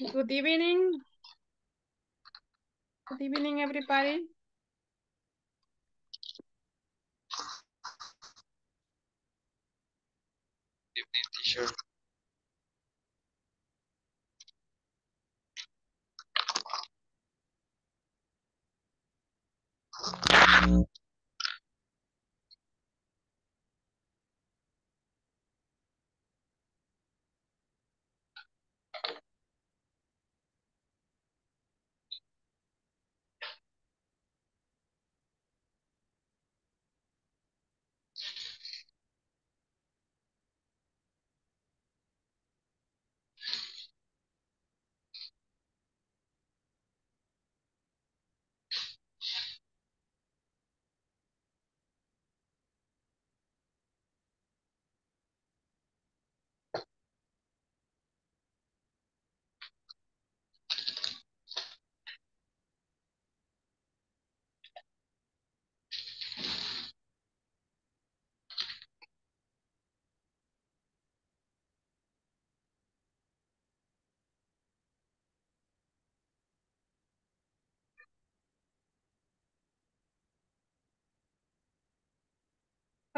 Good evening. Good evening, everybody. Evening, teacher.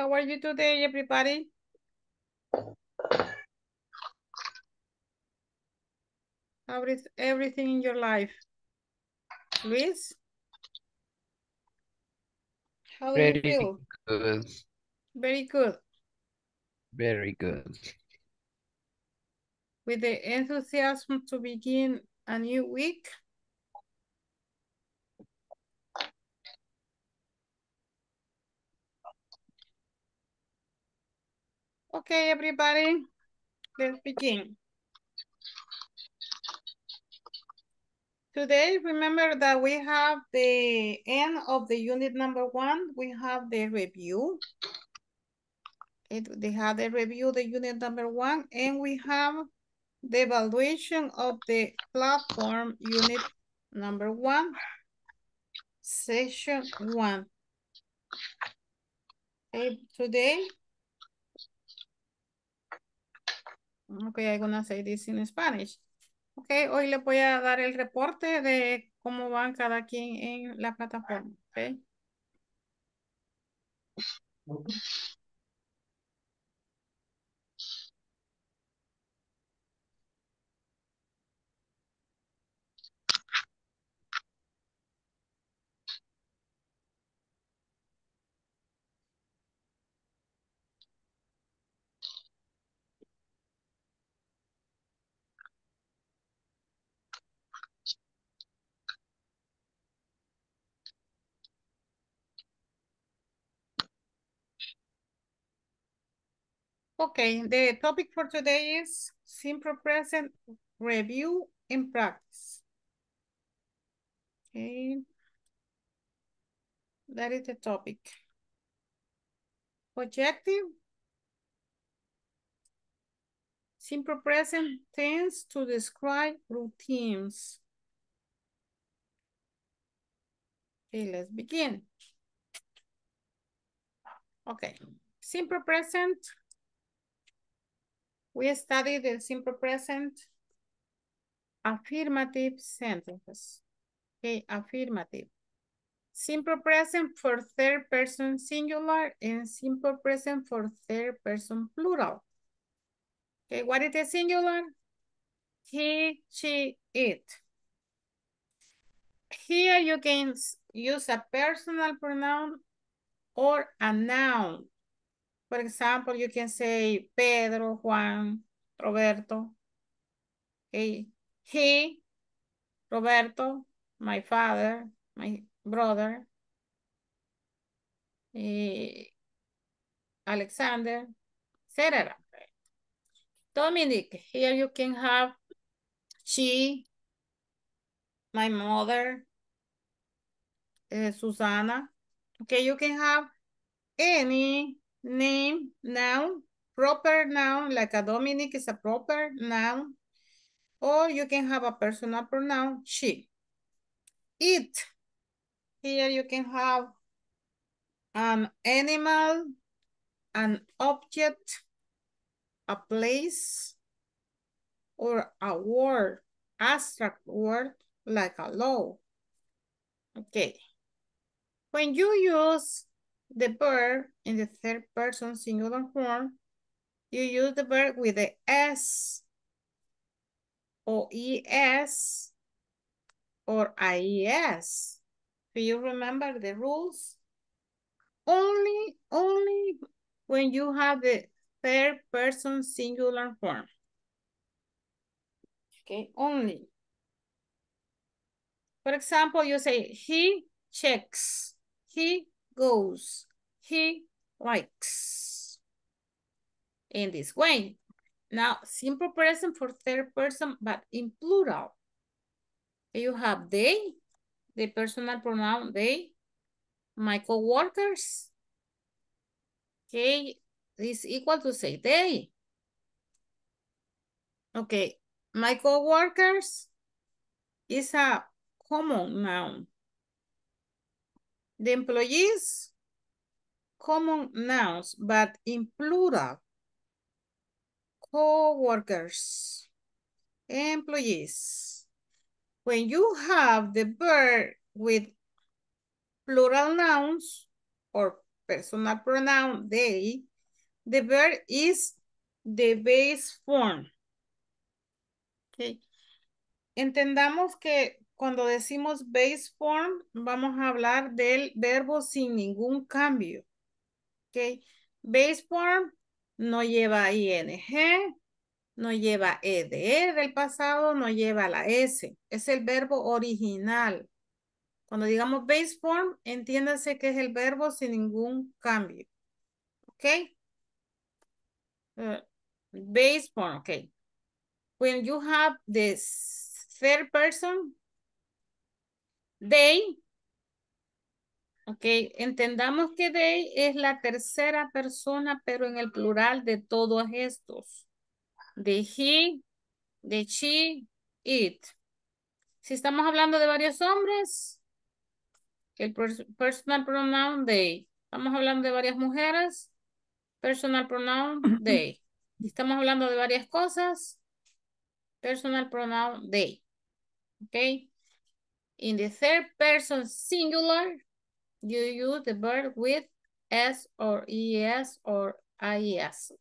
How are you today, everybody? How is everything in your life? Luis? How do you Very feel? good. Very good. Very good. With the enthusiasm to begin a new week. Okay, everybody, let's begin. Today, remember that we have the end of the unit number one. We have the review. It, they have the review, the unit number one, and we have the evaluation of the platform unit number one, session one. Okay, today, okay, I'm gonna say this in Spanish. Ok, hoy les voy a dar el reporte de cómo van cada quien en la plataforma. Ok. Okay, the topic for today is simple present review in practice. Okay. That is the topic. Objective. Simple present tends to describe routines. Okay, let's begin. Okay, simple present we studied the simple present affirmative sentences. Okay, affirmative. Simple present for third person singular and simple present for third person plural. Okay, what is the singular? He, she, it. Here you can use a personal pronoun or a noun. For example, you can say Pedro, Juan, Roberto. He, Roberto, my father, my brother. Eh, Alexander, etc. Dominic, here you can have she, my mother, uh, Susana. Okay, you can have any name, noun, proper noun, like a Dominic is a proper noun, or you can have a personal pronoun, she. It, here you can have an animal, an object, a place, or a word, abstract word like a law. Okay. When you use the verb in the third person singular form, you use the verb with the S or ES or IES. Do you remember the rules? Only, only when you have the third person singular form. Okay, only. For example, you say, he checks, he goes, he likes. In this way. Now, simple present for third person, but in plural. You have they, the personal pronoun they, my co-workers. Okay, is equal to say they. Okay, my co-workers is a common noun. The employees, common nouns, but in plural. Co-workers, employees. When you have the verb with plural nouns or personal pronoun they, the verb is the base form. Okay. Entendamos que cuando decimos base form, vamos a hablar del verbo sin ningún cambio. Okay. Base form no lleva ing, no lleva ed del pasado, no lleva la s. Es el verbo original. Cuando digamos base form, entiéndase que es el verbo sin ningún cambio. ¿Ok? Uh, base form, ok. When you have the third person, they, ok, entendamos que they es la tercera persona, pero en el plural de todos estos. De he, de she, it. Si estamos hablando de varios hombres, el personal pronoun they. Estamos hablando de varias mujeres, personal pronoun they. Estamos hablando de varias cosas, personal pronoun they. Okay. In the third person singular, you use the verb with S or ES or IES.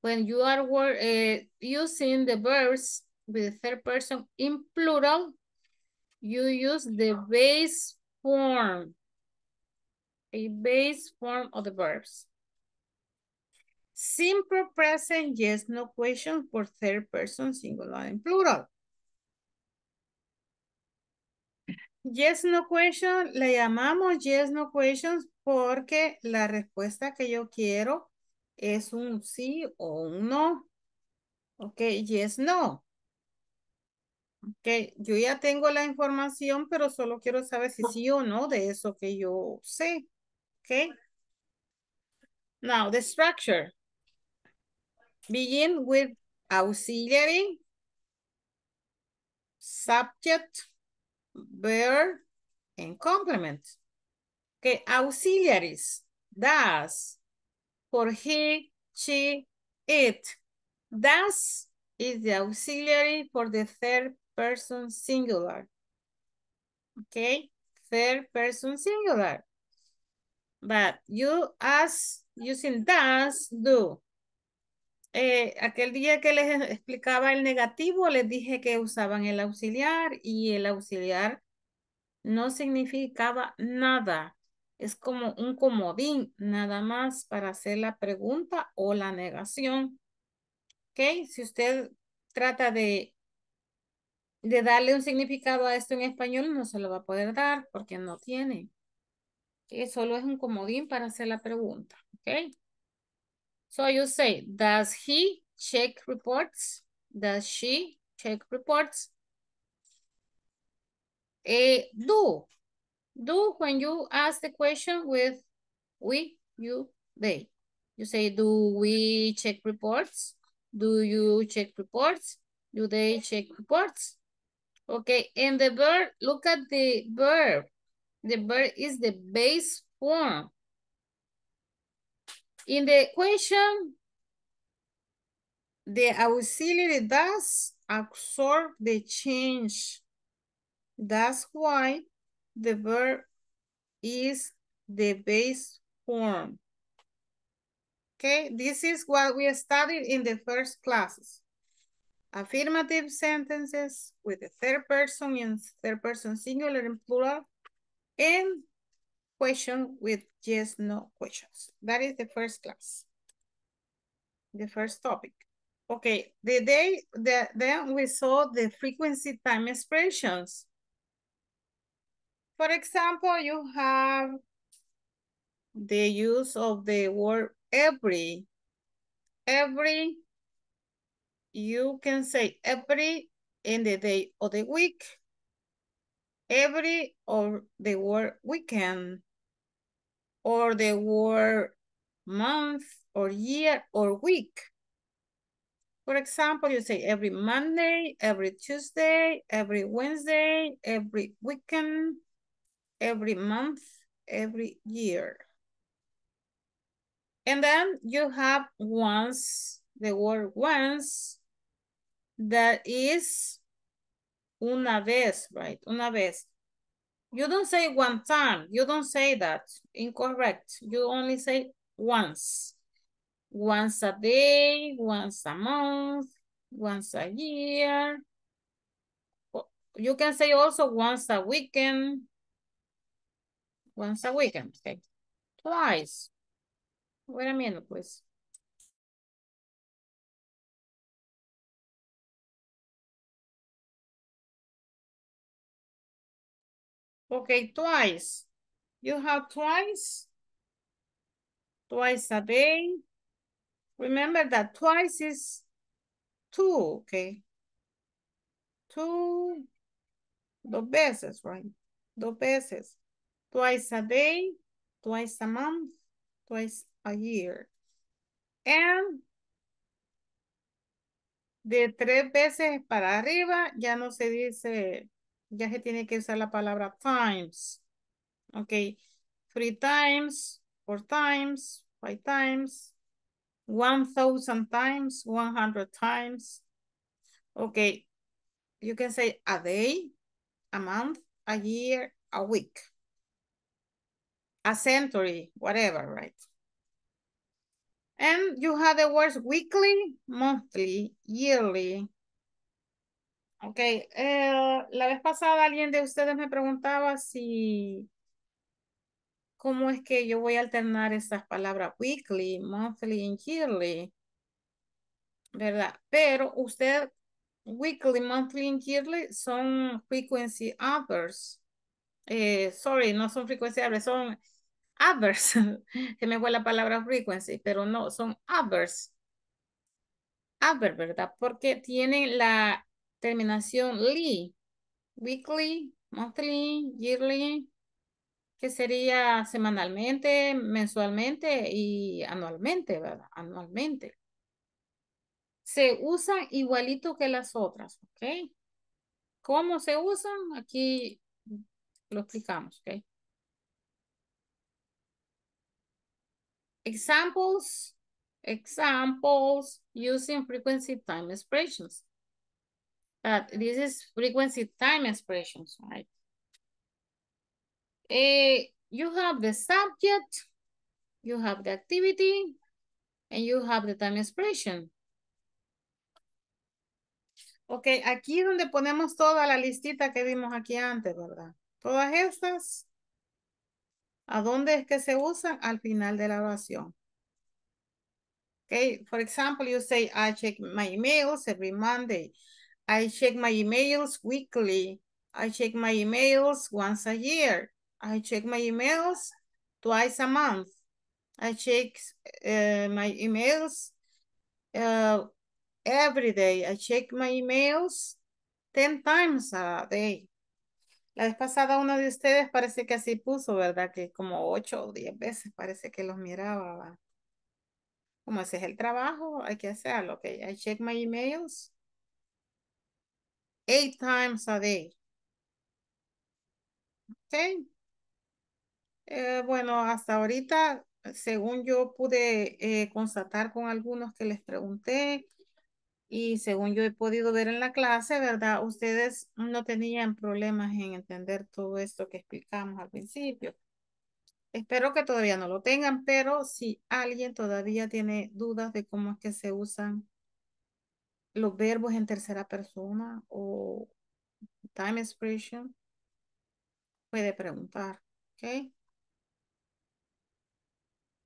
When you are uh, using the verbs with third person in plural, you use the base form. A base form of the verbs. Simple present, yes, no question for third person, singular and plural. Yes, no question, le llamamos yes, no questions porque la respuesta que yo quiero es un sí o un no. Ok, yes, no. Ok, yo ya tengo la información, pero solo quiero saber si sí o no de eso que yo sé. Ok. Now, the structure. Begin with auxiliary, subject, verb, and complement. Okay, auxiliaries. Does, for he, she, it. Does is the auxiliary for the third person singular. Okay, third person singular. But you ask using does, do. Eh, aquel día que les explicaba el negativo, les dije que usaban el auxiliar y el auxiliar no significaba nada. Es como un comodín, nada más para hacer la pregunta o la negación. Ok, si usted trata de de darle un significado a esto en español no se lo va a poder dar porque no tiene. Que solo es un comodín para hacer la pregunta. Okay. So you say, does he check reports? Does she check reports? Eh, do. Do when you ask the question with we, you, they. You say, do we check reports? Do you check reports? Do they check reports? Okay, and the verb, look at the verb. The verb is the base form. In the equation, the auxiliary does absorb the change. That's why the verb is the base form. Okay, this is what we studied in the first classes. Affirmative sentences with the third person in third person singular and plural and question with yes, no questions. That is the first class. The first topic. Okay, the day the, then we saw the frequency time expressions. For example, you have the use of the word every. Every, you can say every in the day of the week. Every or the word weekend. Or the word month or year or week. For example, you say every Monday, every Tuesday, every Wednesday, every weekend, every month, every year. And then you have once, the word once, that is una vez, right? Una vez. You don't say one time. You don't say that. Incorrect. You only say once. Once a day, once a month, once a year. You can say also once a weekend. Once a weekend, okay. Twice. Wait a minute, please. Okay, twice. You have twice. Twice a day. Remember that twice is two, okay? Two, dos veces, right? Dos veces. Twice a day, twice a month, twice a year. And de tres veces para arriba ya no se dice, ya se tiene que usar la palabra times. Ok, three times, four times, five times, one thousand times, one hundred times. Okay, you can say a day, a month, a year, a week, a century, whatever, right? And you have the words weekly, monthly, yearly. Ok, eh, la vez pasada alguien de ustedes me preguntaba si, ¿cómo es que yo voy a alternar estas palabras weekly, monthly y yearly? ¿Verdad? Pero usted, weekly, monthly y yearly son frequency adverbs. Eh, sorry, no son frequency adverbs, son adverbs. Se me fue la palabra frequency, pero no, son adverbs. Adverb, ¿verdad? Porque tienen la terminación ly. Weekly, monthly, yearly, que sería semanalmente, mensualmente y anualmente, ¿verdad? Anualmente. Se usan igualito que las otras, ¿ok? ¿Cómo se usan? Aquí lo explicamos, ¿ok? Examples, examples using frequency time expressions. But this is frequency time expressions, right? Uh, you have the subject, you have the activity, and you have the time expression. Ok, aquí donde ponemos toda la listita que vimos aquí antes, ¿verdad? Todas estas, ¿a dónde es que se usan? Al final de la oración. Okay, for example, you say, I check my emails every Monday. I check my emails weekly. I check my emails once a year. I check my emails twice a month. I check uh, my emails uh, every day. I check my emails 10 times a day. La vez pasada uno de ustedes parece que así puso, ¿verdad? Que como 8 o 10 veces parece que los miraba. ¿verdad? Como ese es el trabajo, hay que hacerlo. Ok, I check my emails eight times a day. Ok. Eh, bueno, hasta ahorita, según yo pude eh, constatar con algunos que les pregunté, Y según yo he podido ver en la clase, ¿verdad? Ustedes no tenían problemas en entender todo esto que explicamos al principio. Espero que todavía no lo tengan, pero si alguien todavía tiene dudas de cómo es que se usan los verbos en tercera persona o time expression, puede preguntar, ¿ok?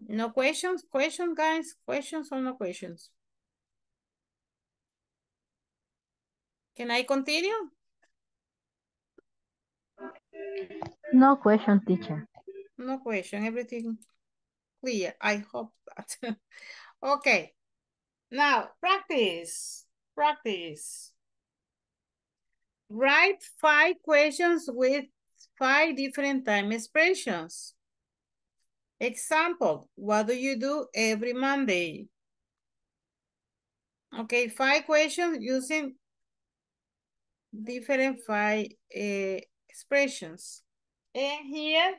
No questions, questions, guys, questions or no questions? Can I continue? No question, teacher. No question, everything clear. I hope that. okay. Now, practice. Practice. Write five questions with five different time expressions. Example, what do you do every Monday? Okay, five questions using different five uh, expressions. And here,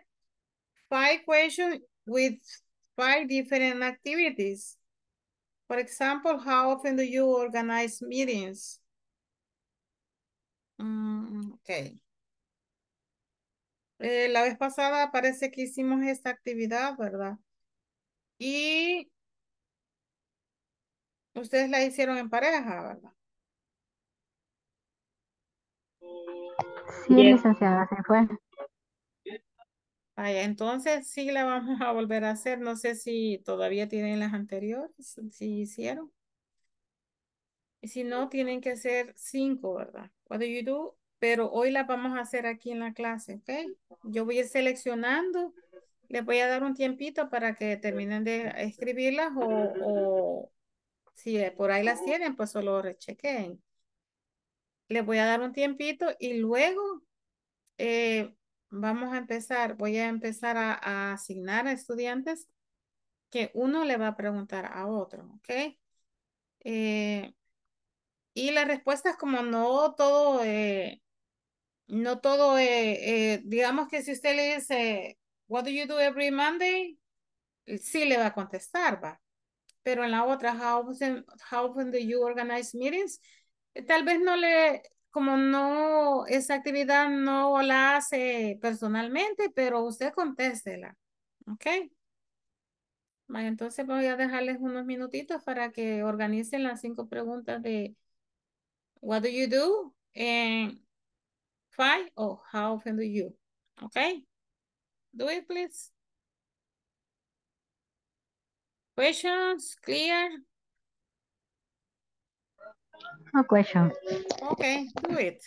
five questions with five different activities. For example, how often do you organize meetings? Mm, ok. Eh, la vez pasada parece que hicimos esta actividad, ¿verdad? Y ustedes la hicieron en pareja, ¿verdad? Sí, licenciada, se fue. Entonces sí la vamos a volver a hacer. No sé si todavía tienen las anteriores, si hicieron. Y si no, tienen que ser cinco, ¿verdad? What do you do? Pero hoy las vamos a hacer aquí en la clase, ¿ok? Yo voy a ir seleccionando. Les voy a dar un tiempito para que terminen de escribirlas o, si por ahí las tienen, pues solo rechequen. Les voy a dar un tiempito y luego eh, vamos a empezar, voy a empezar a, asignar a estudiantes que uno le va a preguntar a otro, ¿ok? Eh, y la respuesta es como no todo, eh, no todo, eh, eh, digamos que si usted le dice, what do you do every Monday? Sí le va a contestar, va. Pero en la otra, how often, how often do you organize meetings? Tal vez no le, como no, esa actividad no la hace personalmente, pero usted contéstela. ¿Ok? Vale, entonces voy a dejarles unos minutitos para que organicen las cinco preguntas de what do you do and five or how often do you? Okay? Do it, please. Questions? Clear? No question. Okay, do it.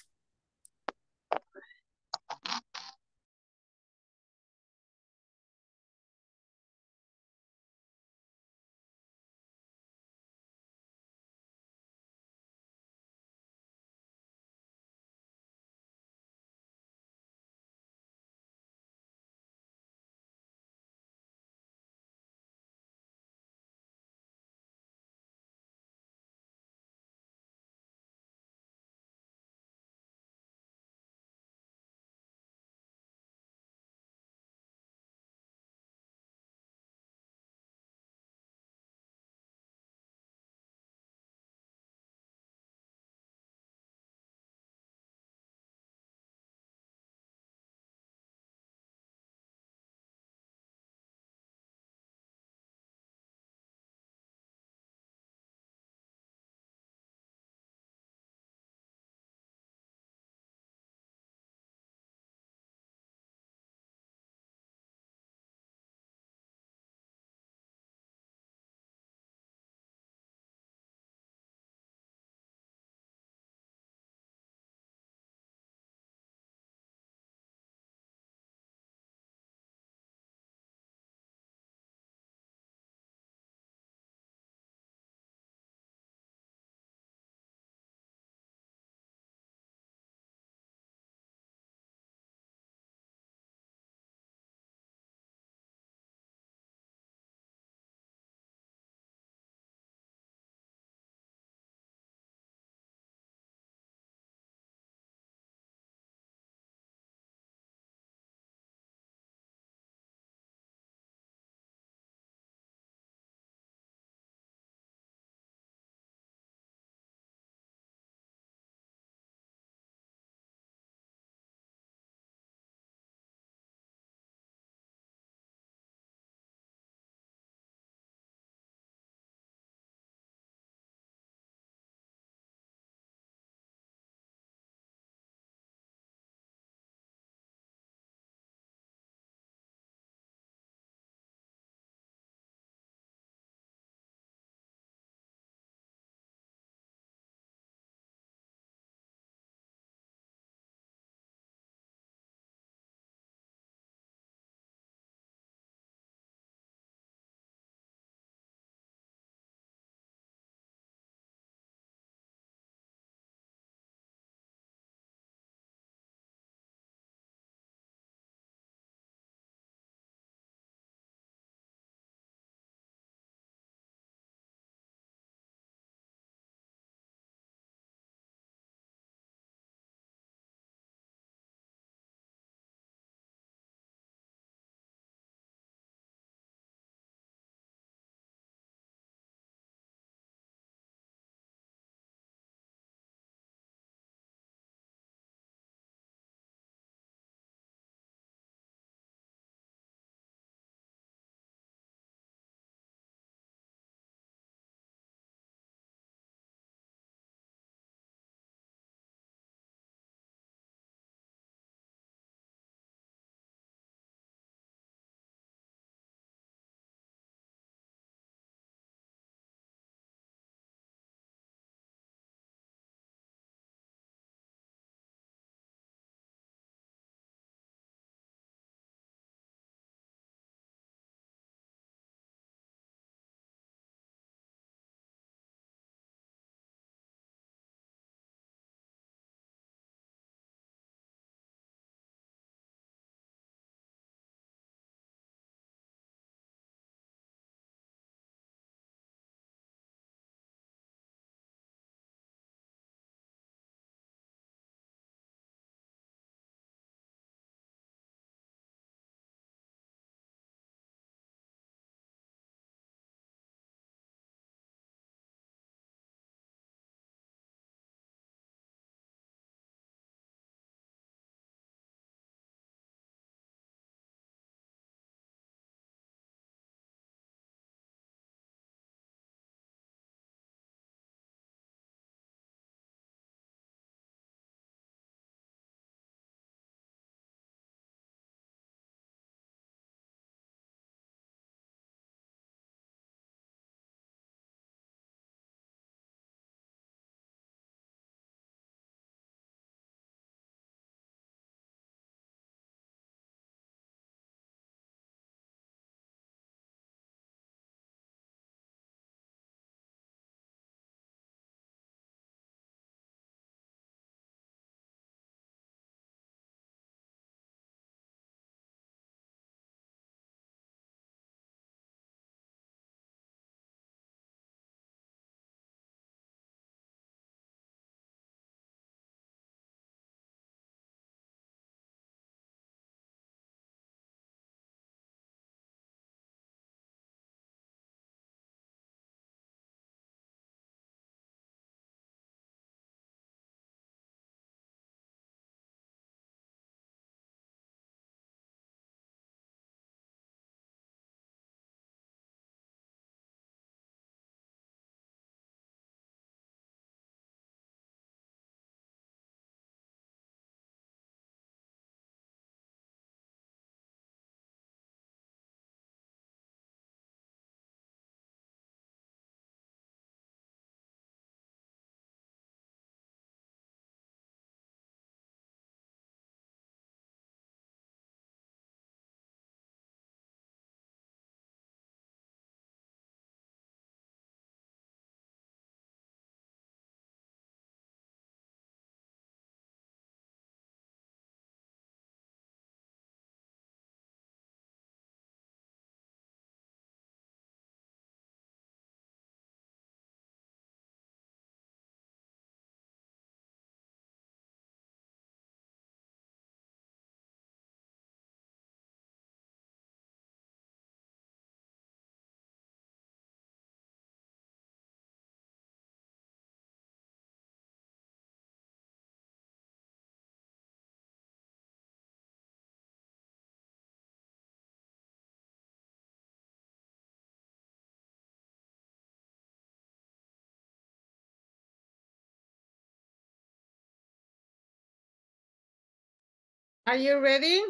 Are you ready?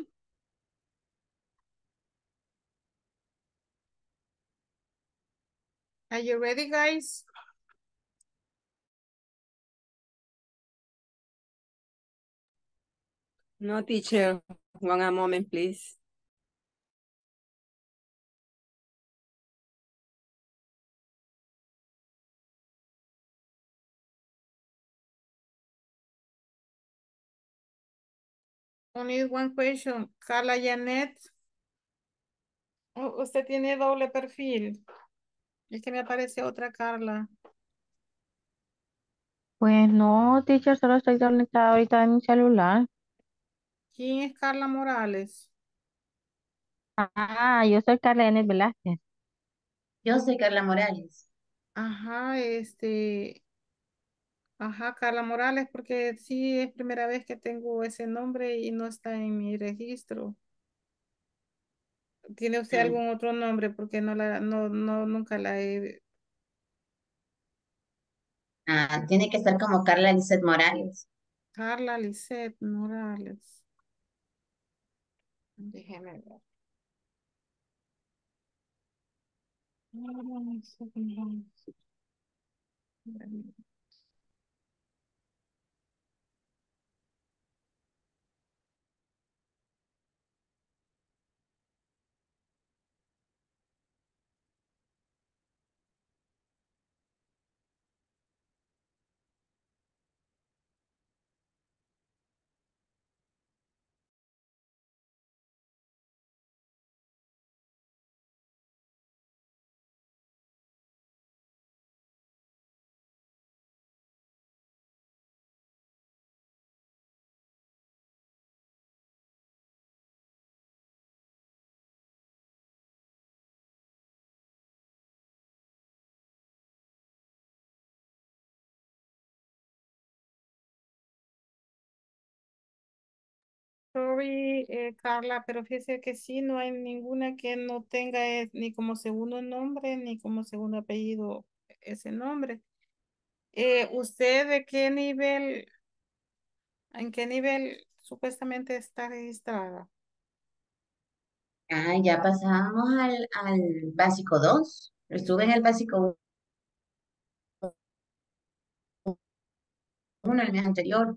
Are you ready, guys? No, teacher. One moment, please. Only one question. Carla Janet. Oh, usted tiene doble perfil. Es que me aparece otra Carla. Pues no, teacher, solo estoy conectada ahorita en mi celular. ¿Quién es Carla Morales? Ah, yo soy Carla Enes Velázquez. Yo soy Carla Morales. Ajá, este. Ajá, Carla Morales, porque sí es primera vez que tengo ese nombre y no está en mi registro. ¿Tiene usted Ah. algún otro nombre? Porque no la, no, no, nunca la he. Ah, tiene que ser como Carla Lizeth Morales. Carla Lisette Morales. Déjeme ver. Eh, Carla, pero fíjese que sí, no hay ninguna que no tenga eh, ni como segundo nombre ni como segundo apellido ese nombre. Eh, ¿usted de qué nivel, en qué nivel supuestamente está registrada? Ah, ya pasamos al, al básico 2. Estuve en el básico 1 el mes anterior.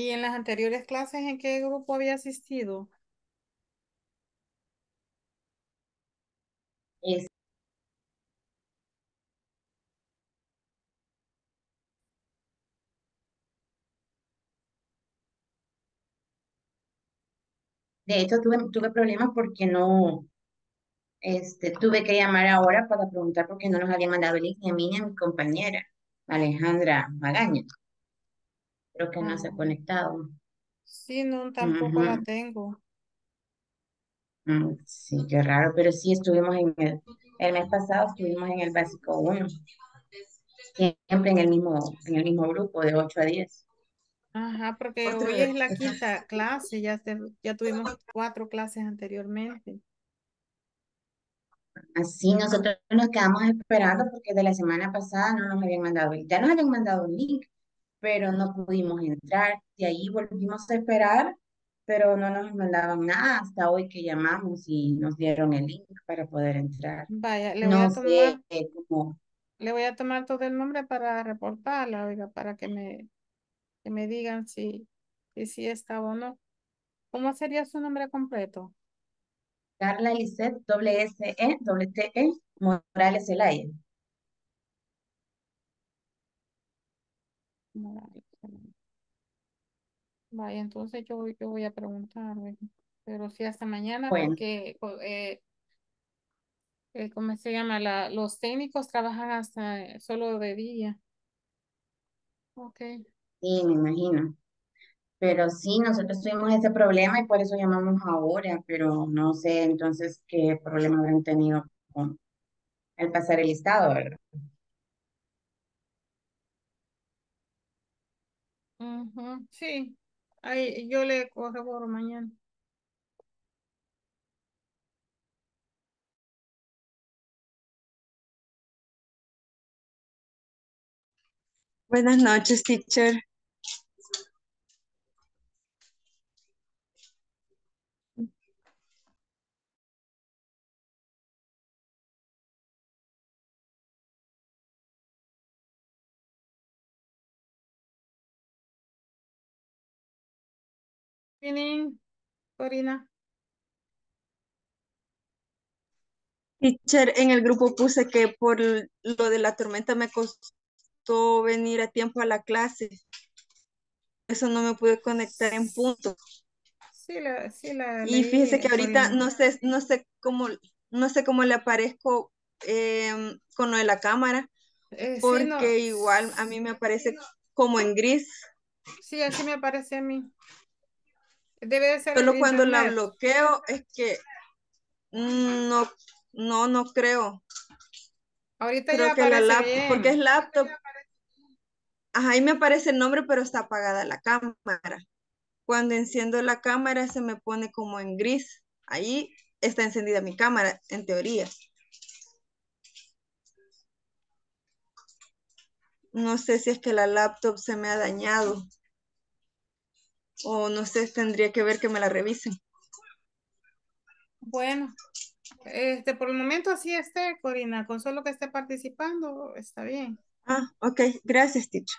¿Y en las anteriores clases en qué grupo había asistido? De hecho, tuve, tuve problemas porque no, este, tuve que llamar ahora para preguntar por qué no nos habían mandado el link ni a mí ni a mi compañera, Alejandra Magaña. Creo que no se ha Ah, conectado. sí, no, tampoco la tengo. Mm, Sí, qué raro, pero sí estuvimos en el, el mes pasado estuvimos en el básico 1, siempre en el mismo, en el mismo grupo de 8 a 10. Ajá, porque Otro hoy es la quinta clase, ya, te- ya tuvimos cuatro clases anteriormente. Así nosotros nos quedamos esperando porque de la semana pasada no nos habían mandado, ya nos habían mandado un link, pero no pudimos entrar. De ahí volvimos a esperar, pero no nos mandaban nada hasta hoy que llamamos y nos dieron el link para poder entrar. Vaya, le voy No a tomar, sé eh, cómo, le voy a tomar todo el nombre para reportarla, oiga, para que me, que me digan si, si sí está o no. ¿Cómo sería su nombre completo? Carla Lisset, doble S, E, doble T, E, Morales Zelaya. Morales. Vaya, entonces yo, yo voy a preguntar, pero sí hasta mañana Bueno. porque eh, eh, ¿cómo se llama? La, los técnicos trabajan hasta eh, solo de día. Ok. Sí, me imagino. Pero sí, nosotros tuvimos ese problema y por eso llamamos ahora, pero no sé entonces qué problema habrán tenido con el pasar el listado, ¿verdad? Ujú, Sí, ahí yo le corroboro mañana. Buenas noches, teacher. Evening, Corina. Teacher, en el grupo puse que por lo de la tormenta me costó venir a tiempo a la clase. Eso no me pude conectar en punto. Sí, la, sí la Y leí, fíjese que ahorita Corina. no sé, no sé cómo, no sé cómo le aparezco em, con lo de la cámara, Eh, sí, porque no, igual a mí me aparece como en gris. sí, así me parece a mí. Debe de ser el cuando la bloqueo es que no, no, no creo. Ahorita Creo ya que la aparece laptop, porque es bien. laptop. Ajá, ahí me aparece el nombre, pero está apagada la cámara. Cuando enciendo la cámara se me pone como en gris. Ahí está encendida mi cámara, en teoría. No sé si es que la laptop se me ha dañado. O no sé, tendría que ver que me la revisen. Bueno, este, por el momento así esté, Corina, con solo que esté participando, está bien. Ah, ok. Gracias, teacher.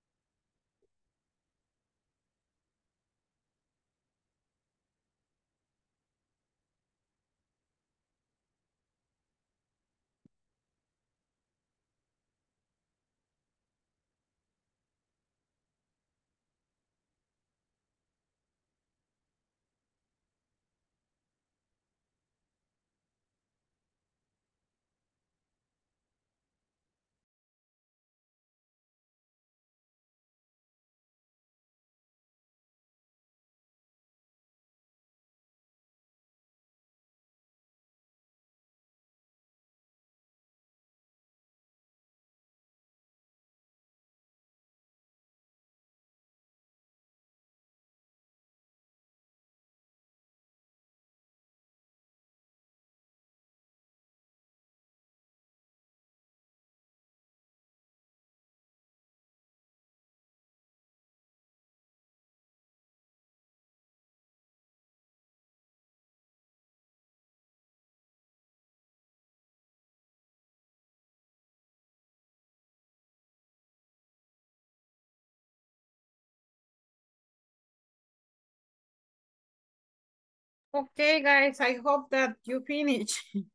Okay, guys, I hope that you finish.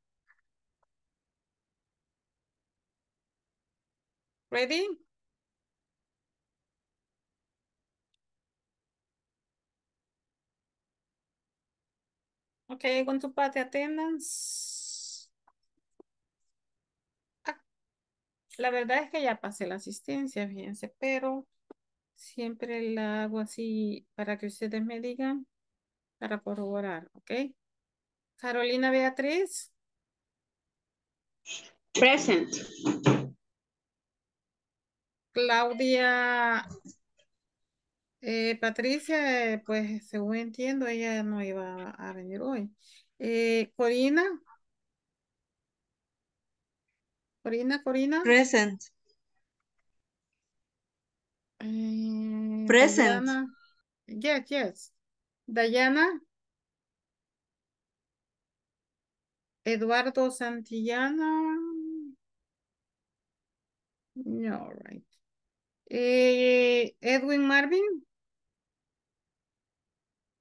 Ready? Okay, going to put the attendance. Ah, la verdad es que ya pasé la asistencia, fíjense, pero siempre la hago así para que ustedes me digan, para corroborar, ¿ok? Carolina Beatriz, Present. Claudia eh, Patricia, eh, pues según entiendo, ella no iba a venir hoy. Eh, Corina. Corina, Corina. Present. Eh, Present. Yes, yes. Dayana. Eduardo Santillana. No, right. Eh, Edwin Marvin.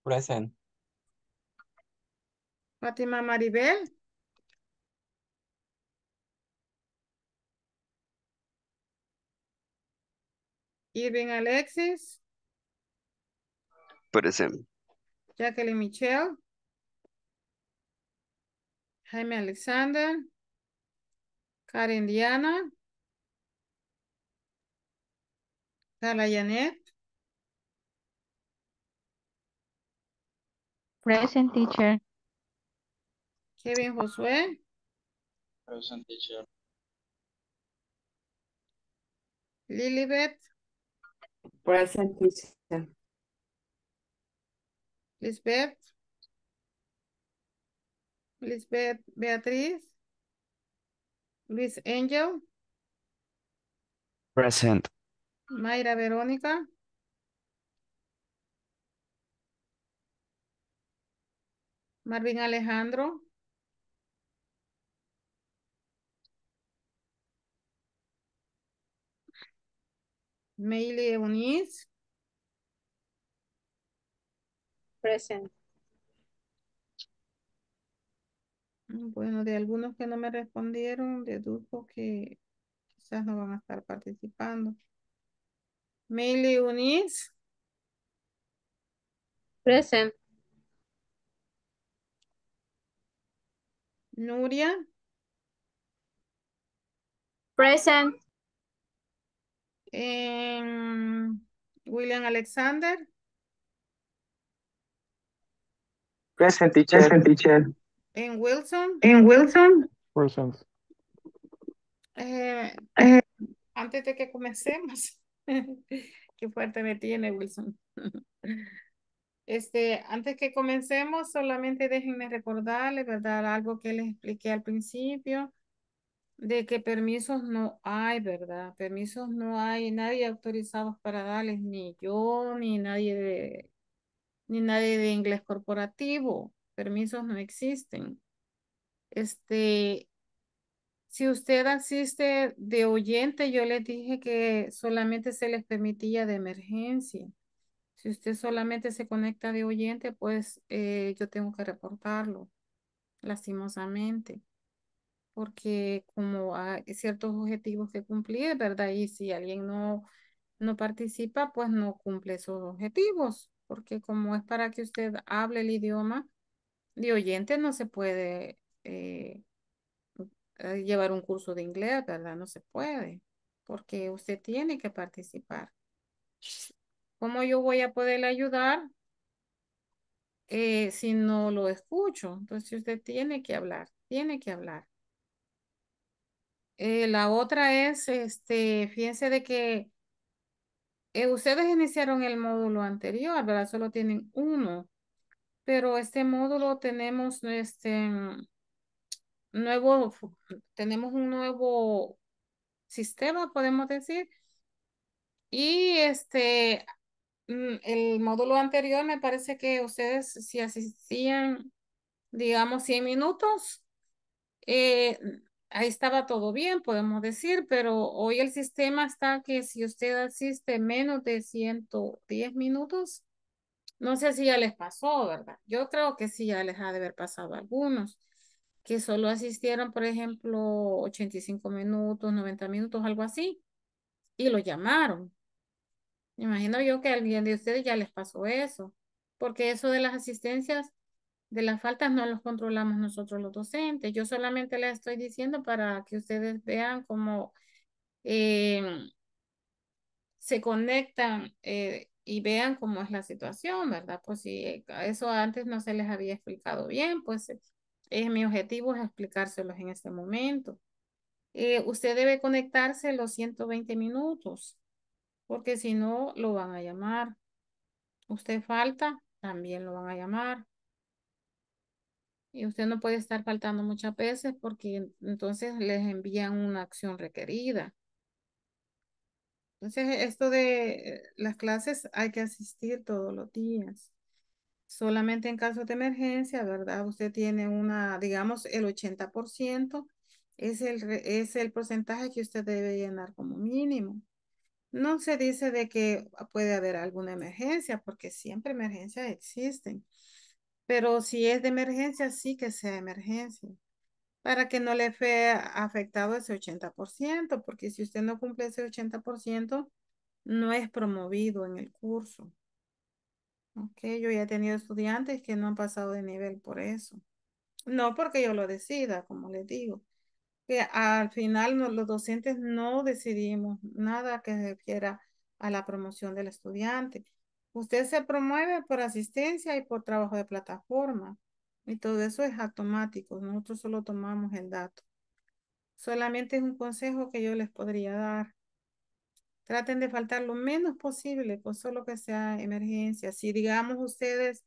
Present. Fátima Maribel. Irving Alexis. Present. Jacqueline Michelle. Jaime Alexander. Karen Diana. Carla Janet. Present teacher. Kevin Josué. Present teacher. Lilibet. Present, teacher. Lisbeth. Lisbeth Beatriz. Luis Angel, Present. Mayra Verónica, Marvin Alejandro, Meili Eunice, Present. Mm, Bueno, de algunos que no me respondieron, deduzco que quizás no van a estar participando. Meili Eunice, Present. Nuria, Present. em, William Alexander, Present teacher. teacher. en Wilson. In Wilson. Present. Eh, antes de que comencemos, qué fuerte me tiene Wilson. Este, antes que comencemos, solamente déjenme recordarles, ¿verdad? Algo que les expliqué al principio, de que permisos no hay, ¿verdad? Permisos no hay, nadie autorizados para darles, ni yo, ni nadie de, ni nadie de inglés corporativo. Permisos no existen. Este, si usted asiste de oyente, yo les dije que solamente se les permitía de emergencia. Si usted solamente se conecta de oyente, pues eh, yo tengo que reportarlo, lastimosamente, porque como hay ciertos objetivos que cumplir, ¿verdad? Y si alguien no, no participa, pues no cumple esos objetivos, porque como es para que usted hable el idioma de oyente, no se puede eh, eh, llevar un curso de inglés, ¿verdad? No se puede, porque usted tiene que participar. ¿Cómo yo voy a poderle ayudar eh, si no lo escucho? Entonces usted tiene que hablar, tiene que hablar. La otra es, este, fíjense de que eh, ustedes iniciaron el módulo anterior, ¿verdad? Solo tienen uno, pero este módulo tenemos este nuevo, tenemos un nuevo sistema, podemos decir. Y este, mm, el módulo anterior me parece que ustedes si asistían, digamos, 100 minutos, eh, ahí estaba todo bien, podemos decir, pero hoy el sistema está que si usted asiste menos de 110 minutos, no sé si ya les pasó, ¿verdad? Yo creo que sí ya les ha de haber pasado a algunos, que solo asistieron, por ejemplo, 85 minutos, 90 minutos, algo así, y lo llamaron. Imagino yo que alguien de ustedes ya les pasó eso, porque eso de las asistencias, de las faltas no los controlamos nosotros los docentes. Yo solamente les estoy diciendo para que ustedes vean cómo eh, se conectan eh, y vean cómo es la situación, ¿verdad? Pues si eso antes no se les había explicado bien, pues es mi objetivo es explicárselos en este momento. Eh, usted debe conectarse los 120 minutos porque si no, lo van a llamar. Usted falta, también lo van a llamar. Y usted no puede estar faltando muchas veces porque entonces les envían una acción requerida. Entonces, esto de las clases hay que asistir todos los días. Solamente en caso de emergencia, ¿verdad? Usted tiene una, digamos, el 80% es el, es el porcentaje que usted debe llenar como mínimo. No se dice de que puede haber alguna emergencia, porque siempre emergencias existen. Pero si es de emergencia, sí que sea emergencia. Para que no le fue afectado ese 80%, porque si usted no cumple ese 80%, no es promovido en el curso. Ok, yo ya he tenido estudiantes que no han pasado de nivel por eso. No porque yo lo decida, como les digo que al final los docentes no decidimos nada que se refiera a la promoción del estudiante. Usted se promueve por asistencia y por trabajo de plataforma. Y todo eso es automático. Nosotros solo tomamos el dato. Solamente es un consejo que yo les podría dar. Traten de faltar lo menos posible, con solo que sea emergencia. Si digamos ustedes,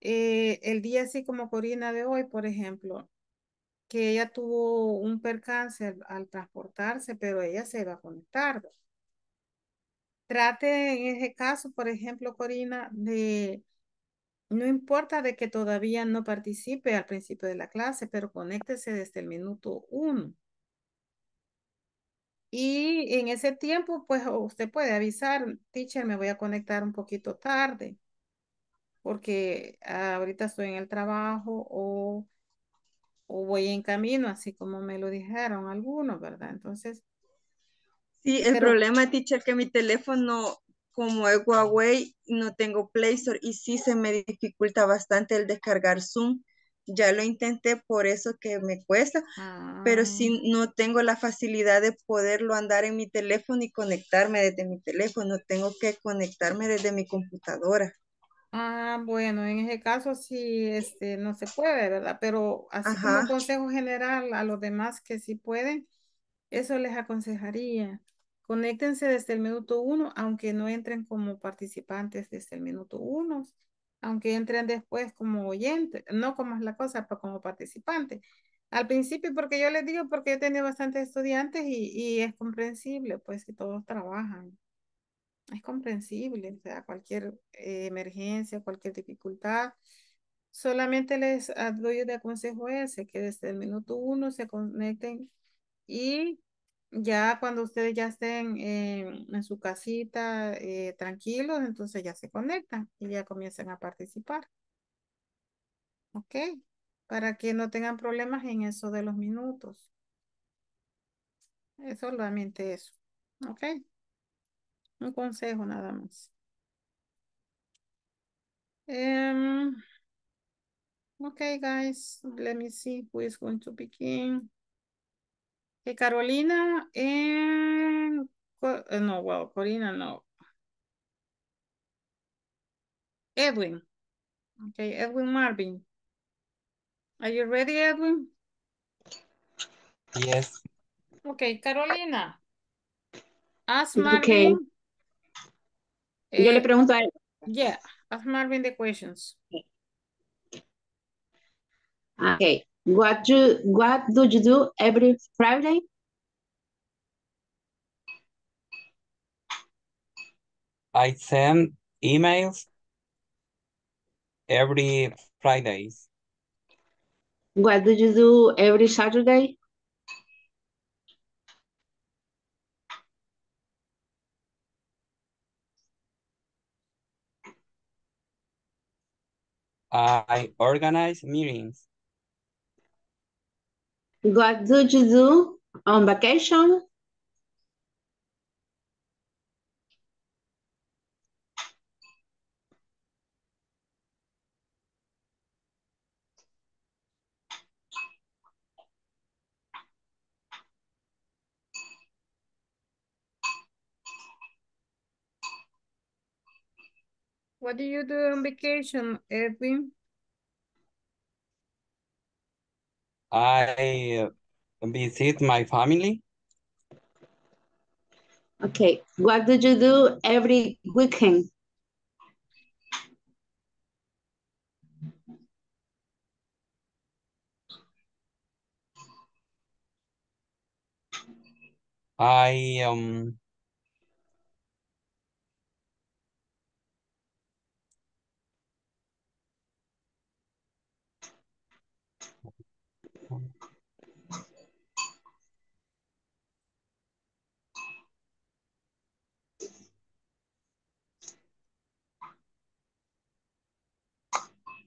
eh, el día así como Corina de hoy, por ejemplo, que ella tuvo un percance al, al transportarse, pero ella se va a conectar. Trate en ese caso, por ejemplo, Corina, de no importa de que todavía no participe al principio de la clase, pero conéctese desde el minuto uno. Y en ese tiempo, pues usted puede avisar, teacher, me voy a conectar un poquito tarde, porque ahorita estoy en el trabajo o, o voy en camino, así como me lo dijeron algunos, ¿verdad? Entonces, Sí, el Pero- problema, teacher, que mi teléfono, como es Huawei, no tengo Play Store y sí se me dificulta bastante el descargar Zoom. Ya lo intenté, por eso que me cuesta, pero ah, sí no tengo la facilidad de poderlo andar en mi teléfono y conectarme desde mi teléfono. Tengo que conectarme desde mi computadora. Ah, bueno, en ese caso sí, este, no se puede, ¿verdad? Pero así como Ajá. consejo general a los demás que sí pueden, eso les aconsejaría. Conéctense desde el minuto uno, aunque no entren como participantes desde el minuto uno, aunque entren después como oyentes, no como es la cosa, pero como participantes. Al principio, porque yo les digo, porque he tenido bastantes estudiantes y, y es comprensible, pues que todos trabajan. Es comprensible, o sea, cualquier eh, emergencia, cualquier dificultad. Solamente les doy de aconsejo ese, que desde el minuto uno se conecten y ya cuando ustedes ya estén en, en su casita eh, tranquilos, entonces ya se conectan y ya comienzan a participar. ¿Ok? Para que no tengan problemas en eso de los minutos. Es solamente eso. ¿Ok? Un consejo nada más. Em, okay, guys, let me see who is going to begin. Okay, Carolina and uh, no, well, Corina, no. Edwin. Okay, Edwin Marvin. Are you ready, Edwin? Yes. Okay, Carolina. Ask Okay. Marvin. Yo le eh, pregunto a él. yeah, ask Marvin the questions. Okay. What do what do you do every Friday? I send emails every Fridays. What do you do every Saturday? I organize meetings. What do you do on vacation? What do you do on vacation, Edwin? I visit my family. Okay. What do you do every weekend? I um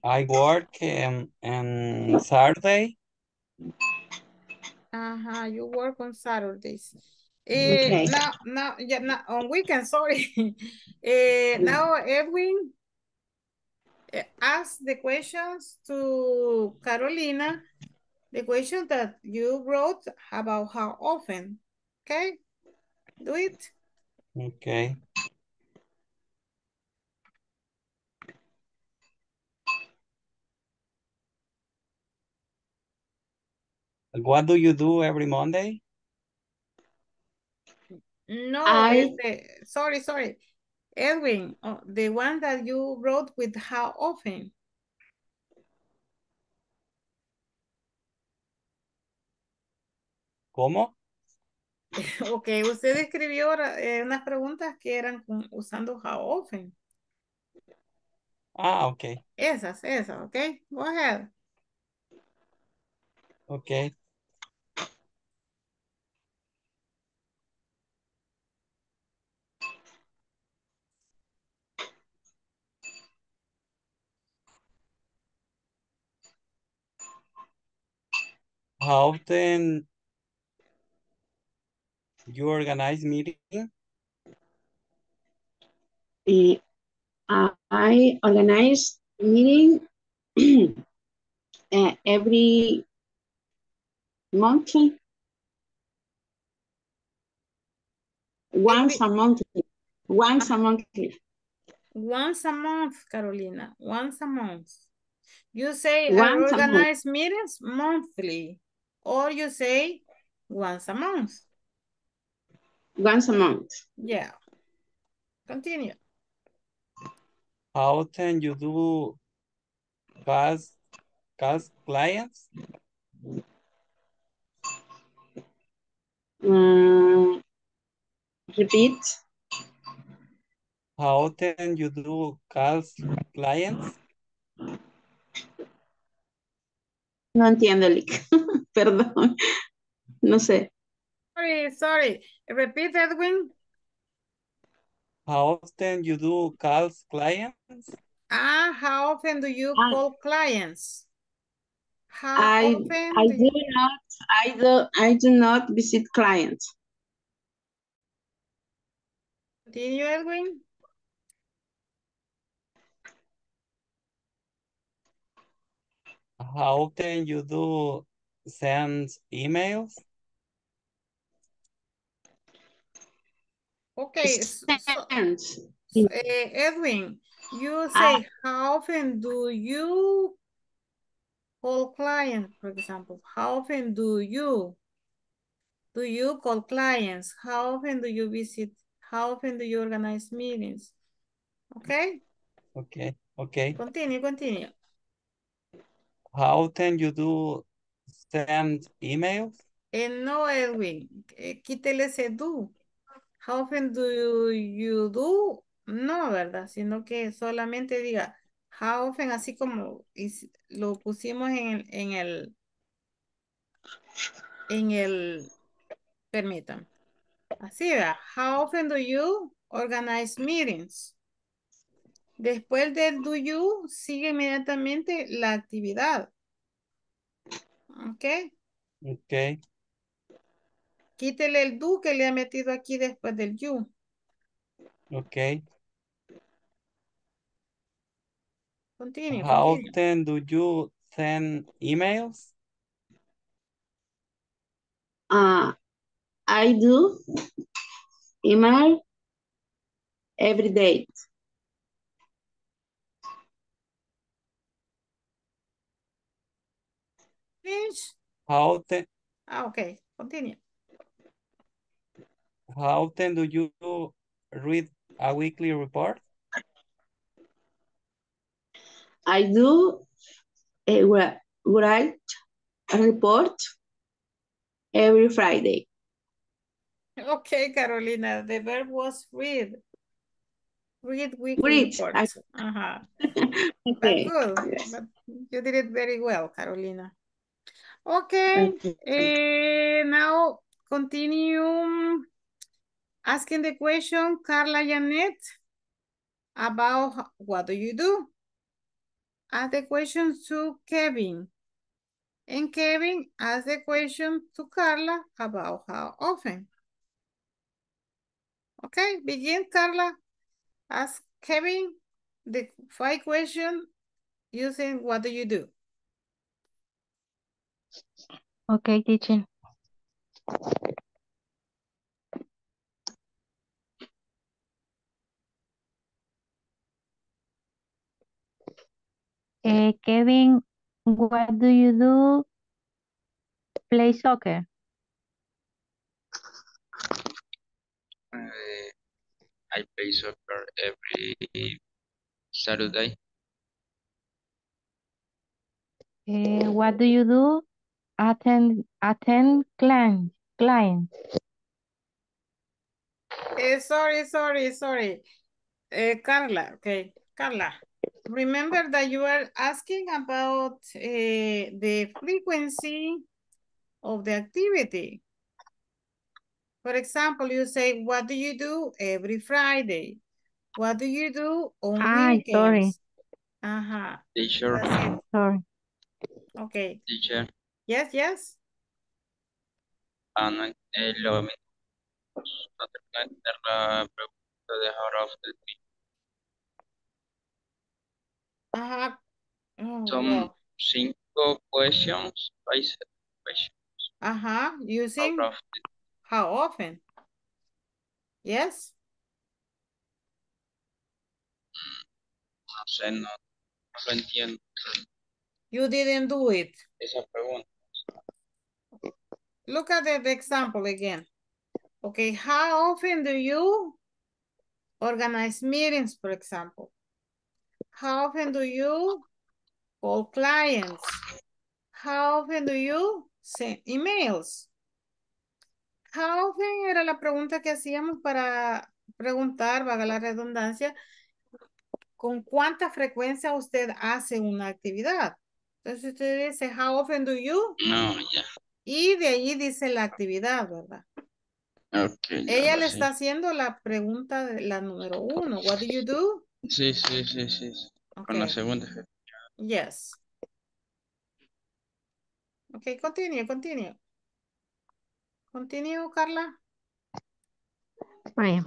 I work um, on Saturday. Uh-huh, you work on Saturdays. Eh, Okay. now, now, yeah, now, on weekends, sorry. Eh, now, Edwin, eh, ask the questions to Carolina, the question that you wrote about how often, okay? Do it. Okay. What do you do every Monday? No, I- este, sorry, sorry. Edwin, oh, the one that you wrote with how often? ¿Cómo? Ok, usted escribió eh, unas preguntas que eran con- usando how often. Ah, ok, Esas, esas, ok. Go ahead. ok. How often you organize meeting? Uh, I organize meeting uh, every month. Once a month. Once a month. Once a month, Carolina. Once a month. You say I Once month. organize meetings monthly. Or you say once a month. Once a month. Yeah. Continue. How often you do cast, cast clients? Mm, repeat. How often you do calls clients? No entiendo, Lick. Perdón. No sé. Sorry, sorry. Repeat, Edwin. How often you do calls clients? Ah, how often do you Ah. call clients? How I often I do do you... not I do I do not visit clients. Continue, Edwin. How often you do send emails? Okay, s- so, Send. so, eh, Edwin, you say how often do you call clients, for example? How often do you do you call clients? How often do you visit? How often do you organize meetings? Okay, Okay, okay. continue, continue. How often you do send emails? Eh, no, Edwin, eh, quítele ese do. How often do you, do? No, ¿verdad? Sino que solamente diga how often, así como lo pusimos en en el, en el, permítanme. Así, ¿verdad? How often do you organize meetings? Después del do you, sigue inmediatamente la actividad. ¿Ok? Okay, Quítele el do que le ha metido aquí después del you. okay. Continue, How continue. often do you send emails? Uh, I do email every day. Finish. How often, Ah, ok. Continue. how often do you read a weekly report? I do a write a report every Friday. Okay, Carolina, the verb was read. Read weekly Read, reports. Ajá. But Okay. good. Yes. But you did it very well, Carolina. Okay. Okay. eh, now continue asking the question, Carla Janet, about what do you do? Ask the question to Kevin. And Kevin ask the question to Carla about how often. Okay, begin, Carla. Ask Kevin the five question using what do you do? Okay, teacher. Eh, Kevin, what do you do? Play soccer. Uh, I play soccer every Saturday. Eh, what do you do? Attend attend client, clients. Eh, sorry, sorry, sorry. Eh, Carla, okay. Carla, remember that you are asking about eh, the frequency of the activity. For example, you say, what do you do every Friday? What do you do on Ah, weekends? sorry. Ajá, Teacher. Sorry. Okay. teacher, Yes, yes. ah, no, eh, lo, no terminé de entender la pregunta de how often. Ajá. Oh, Son wow. cinco questions, five questions, Ajá. how Using often. how often? Yes. No sé, no, no lo entiendo You didn't do it. esa pregunta. Look at the, example again. Okay, how often do you organize meetings, for example? How often do you call clients? How often do you send emails? How often era la pregunta que hacíamos para preguntar, vaga la redundancia, con cuánta frecuencia usted hace una actividad. Entonces usted dice, how often do you? No, ya. Y de ahí dice la actividad, ¿verdad? Ok, ya Ella le está haciendo la pregunta, de la número uno. What do you do? Sí, sí, sí, sí. sí. Con la Okay. segunda. Yes. Okay, continue, continue. Continue, Carla. Vaya.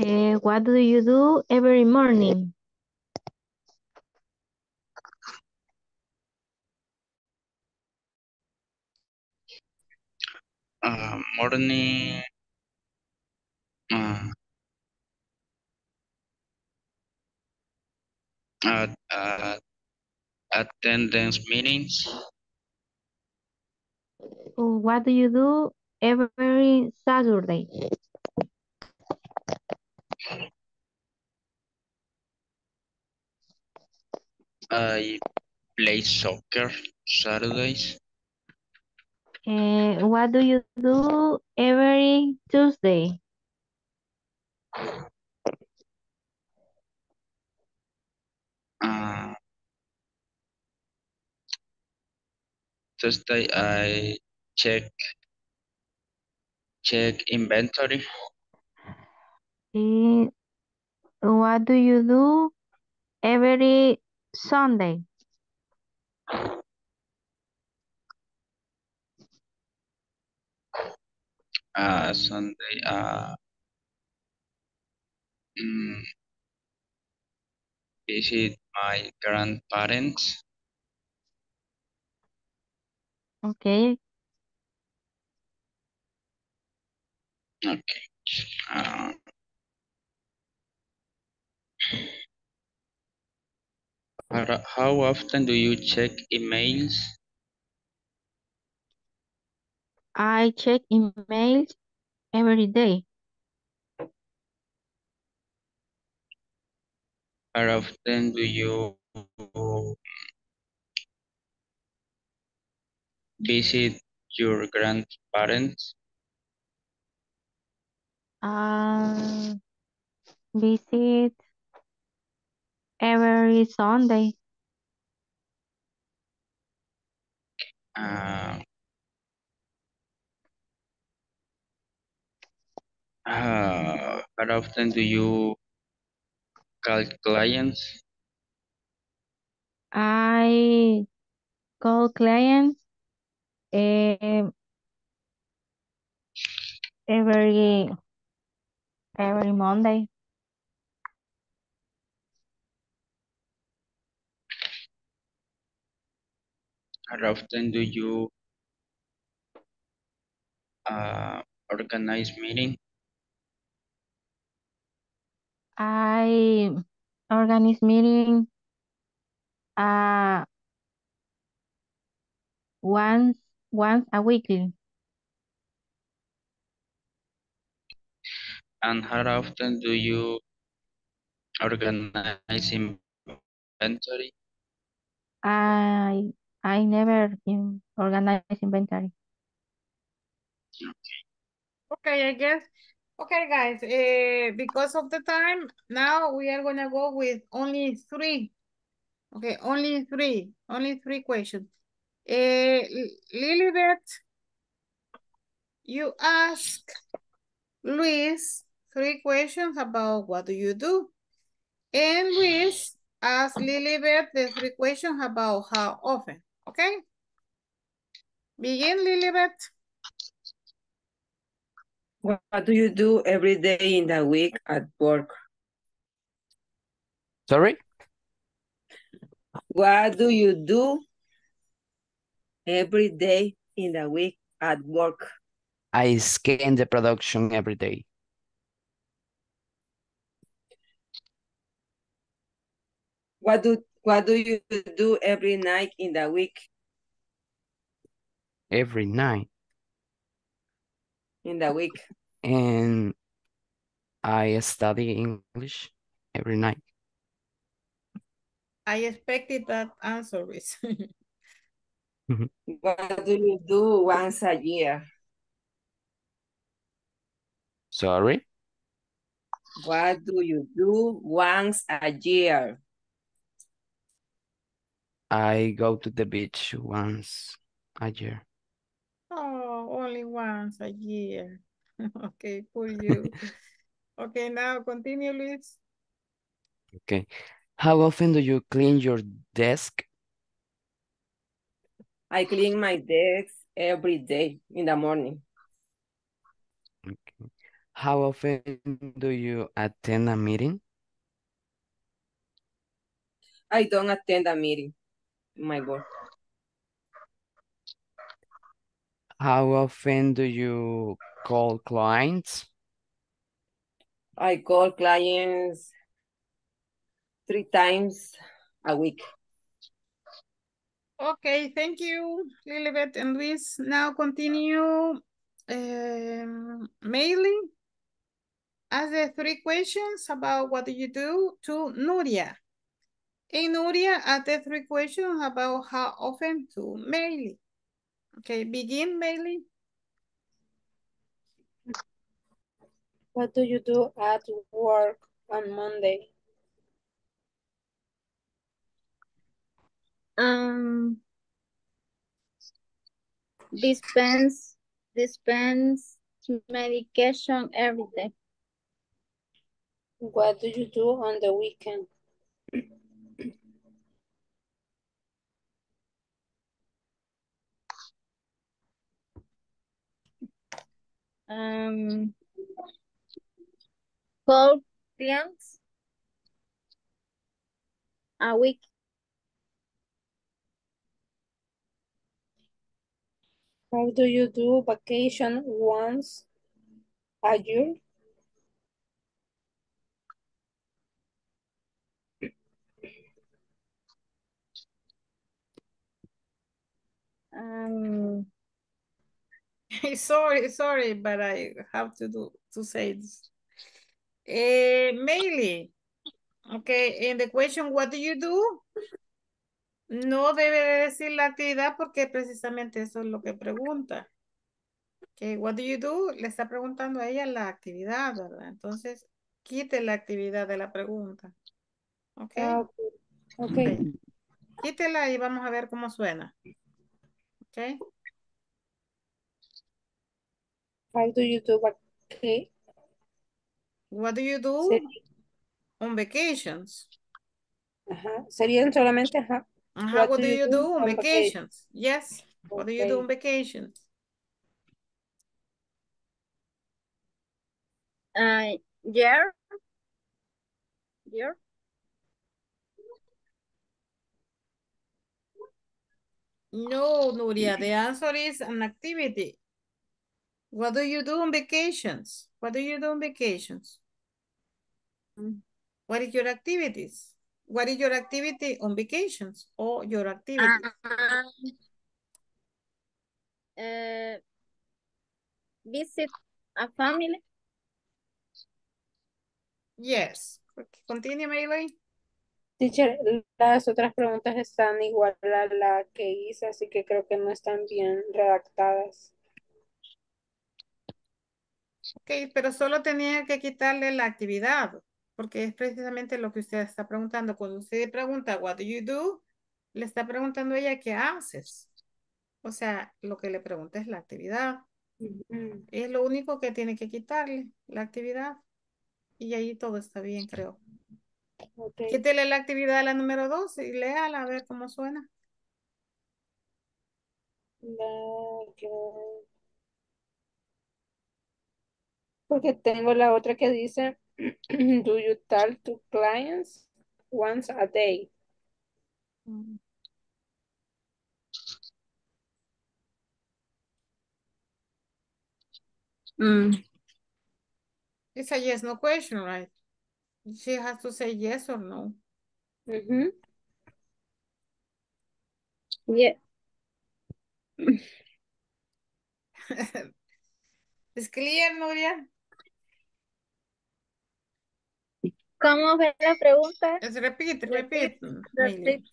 Eh, what do you do every morning? Morning. ah, at, at attendance meetings. What do you do every Saturday? I play soccer Saturdays. Eh, what do you do every Tuesday? Uh, Thursday I check check inventory. Eh, what do you do every Sunday? Uh, Sunday uh, mm, visit my grandparents. Okay. Okay. Uh, how how often do you check emails? I check emails every day. How often do you visit your grandparents? Uh, visit every Sunday. Uh, uh, how often do you call clients? I call clients eh, every every Monday. How often do you uh, organize meeting? I organize meeting uh once once a weekly. And how often do you organize inventory? I I never in, organize inventory. Okay, I guess. Okay, guys, uh, because of the time, now we are gonna go with only three. Okay, only three, only three questions. Uh, Lilibet, you ask Luis three questions about what do you do? And Luis ask Lilibet the three questions about how often, okay? Begin, Lilibet. What do you do every day in the week at work? Sorry? What do you do every day in the week at work? I scan the production every day. What do what do you do every night in the week? Every night. In the week. And I study English every night. I expected that answer, Luis. Mm-hmm. What do you do once a year? Sorry? What do you do once a year? I go to the beach once a year. Oh, only once a year. okay, for you. okay, now continue, Luis. Okay. How often do you clean your desk? I clean my desk every day in the morning. Okay. How often do you attend a meeting? I don't attend a meeting. My work. How often do you call clients? I call clients three times a week. Okay, thank you, Lilibet and Luis. Now continue. Um, Meili, ask the three questions about what do you do to Nuria. And Nuria, ask the three questions about how often to Meili. Okay, begin, Meili. What do you do at work on Monday? Um, dispense, dispense medication every day. What do you do on the weekend? Um, call clients a week. How do you do vacation once a year? Um, sorry, sorry, but I have to do to say this. Eh, Meili, okay, in the question, what do you do? No debe de decir la actividad porque precisamente eso es lo que pregunta. Okay, what do you do? Le está preguntando a ella la actividad, ¿verdad? Entonces, quite la actividad de la pregunta. Ok. Ah, ok. okay. Quítela y vamos a ver cómo suena. Ok. How do you do vacation? What do you do Sería, on vacations? ajá, serían solamente, ajá. Ajá, what, do, you do on vacations? Yes. What do you do on vacations? uh, year, year, No, Nuria, the answer is an activity. What do you do on vacations? What do you do on vacations? What is your activities? What is your activity on vacations or your activity? um, uh, visit a family, Yes. Continue, Melee. Teacher, las otras preguntas están igual a la que hice, así que creo que no están bien redactadas. Ok, pero solo tenía que quitarle la actividad, porque es precisamente lo que usted está preguntando. Cuando usted pregunta, what do you do? Le está preguntando ella, ¿qué haces? O sea, lo que le pregunta es la actividad. Es lo único que tiene que quitarle, la actividad. Y ahí todo está bien, creo. Ok. Quítele la actividad a la número dos y léala a ver cómo suena. La que- Porque tengo la otra que dice, do you talk to clients once a day? Mm. Mm, It's a yes, no question, right? She has to say yes or no. Ujú. yeah. ¿Es clear, Nuria? ¿Cómo ve la pregunta? Es repeat, Repeat, repeat. Repeat.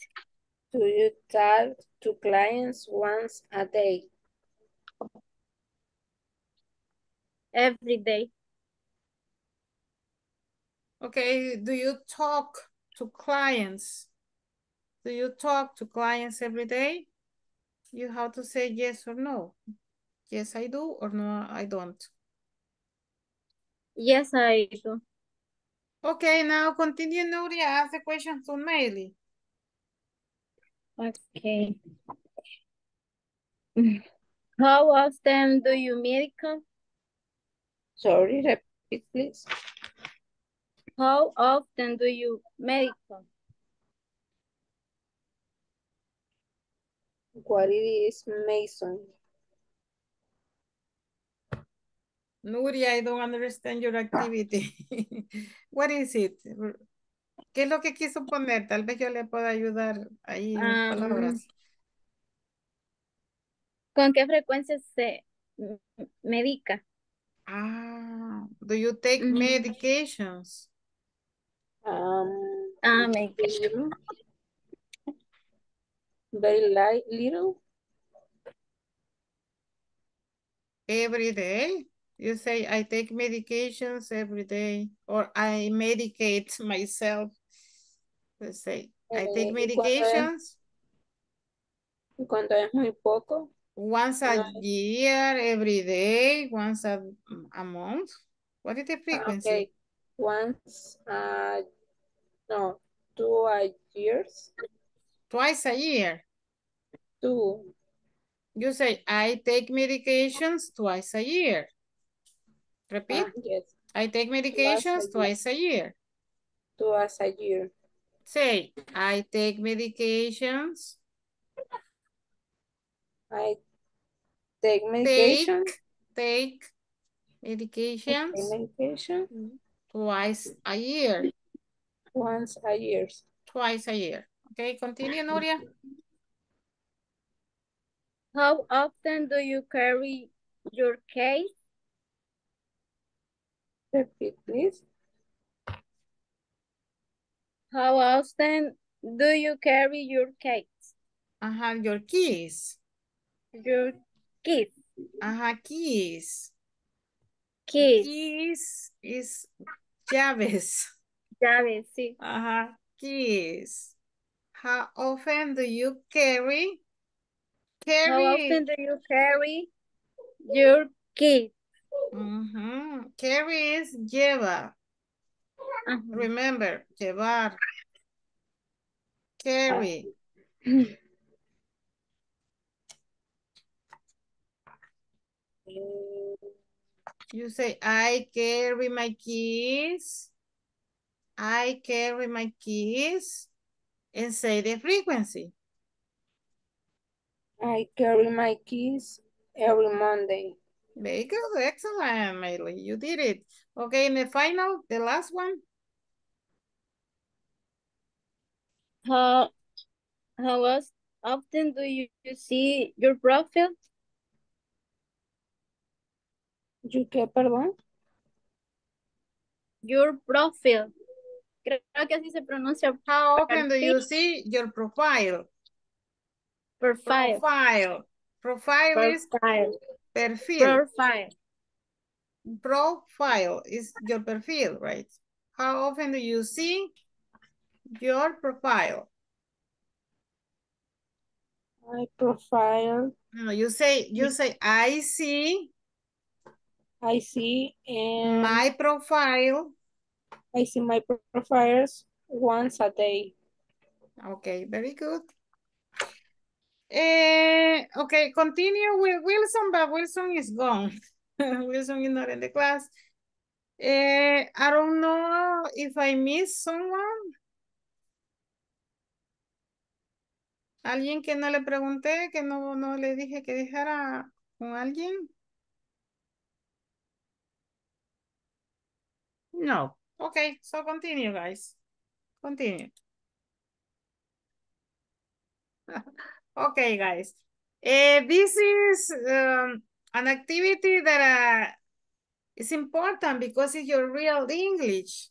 Do you talk to clients once a day? Every day. Okay, do you talk to clients? Do you talk to clients every day? You have to say yes or no. Yes, I do, or no, I don't. Yes, I do. Okay, now continue, Nuria. Ask the question to Meili. Okay. How often do you medical? Sorry, repeat please. How often do you medical? What it is Mason? Nuria, I don't understand your activity. What is it? ¿Qué es lo que quiso poner? Tal vez yo le pueda ayudar ahí Um, palabras. ¿Con qué frecuencia se medica? Ah, do you take Ujú. medications? Um, Ah, medication. Very light, little. Every day? You say, I take medications every day, or I medicate myself. Let's say, I take Eh, cuando es, medications cuando es muy poco, once a no, year, every day, once a, a month. What is the ah, frequency? okay, once, uh, no, two a years, Twice a year. two, You say, I take medications twice a year. Repeat, ah, yes, I take twice a medications twice a year. twice a year. Say, I take medications, I take take, medication, take I take medications medication twice a year, once a year. twice a year. Okay, continue, Nuria. How often do you carry your case? Repeat, please. How often do you carry your keys? I have your keys. Your keys. Ajá, keys. Keys. Keys is llaves. Llaves, sí. Ajá, keys. How often do you carry? Carry. How often do you carry your keys? Mm-hmm. Ujú, Carry is lleva. Ajá. Remember, llevar. Carry. You say, I carry my keys. I carry my keys. And say the frequency. I carry my keys every Monday. Very good. Excellent, Miley. You did it. Okay, and the final, the last one. How, how often do you you see your profile? ¿You qué, perdón? Your profile. Creo que así se pronuncia. How often do you see your profile? Profile. Profile. Profile is Profile. Perfil. Profile. Profile is your perfil, right? How often do you see your profile? My profile. No, you say, you say, I see I see and my profile. I see my profiles once a day. Okay, very good. Eh, okay, continue with Wilson, but Wilson is gone. Wilson is not in the class. Eh, I don't know if I missed someone. Alguien que no le pregunté, que no, no le dije que dejara con alguien. No. Okay, so continue, guys. Continue. Okay, guys. Uh, this is um, an activity that uh, is important because it's your real English.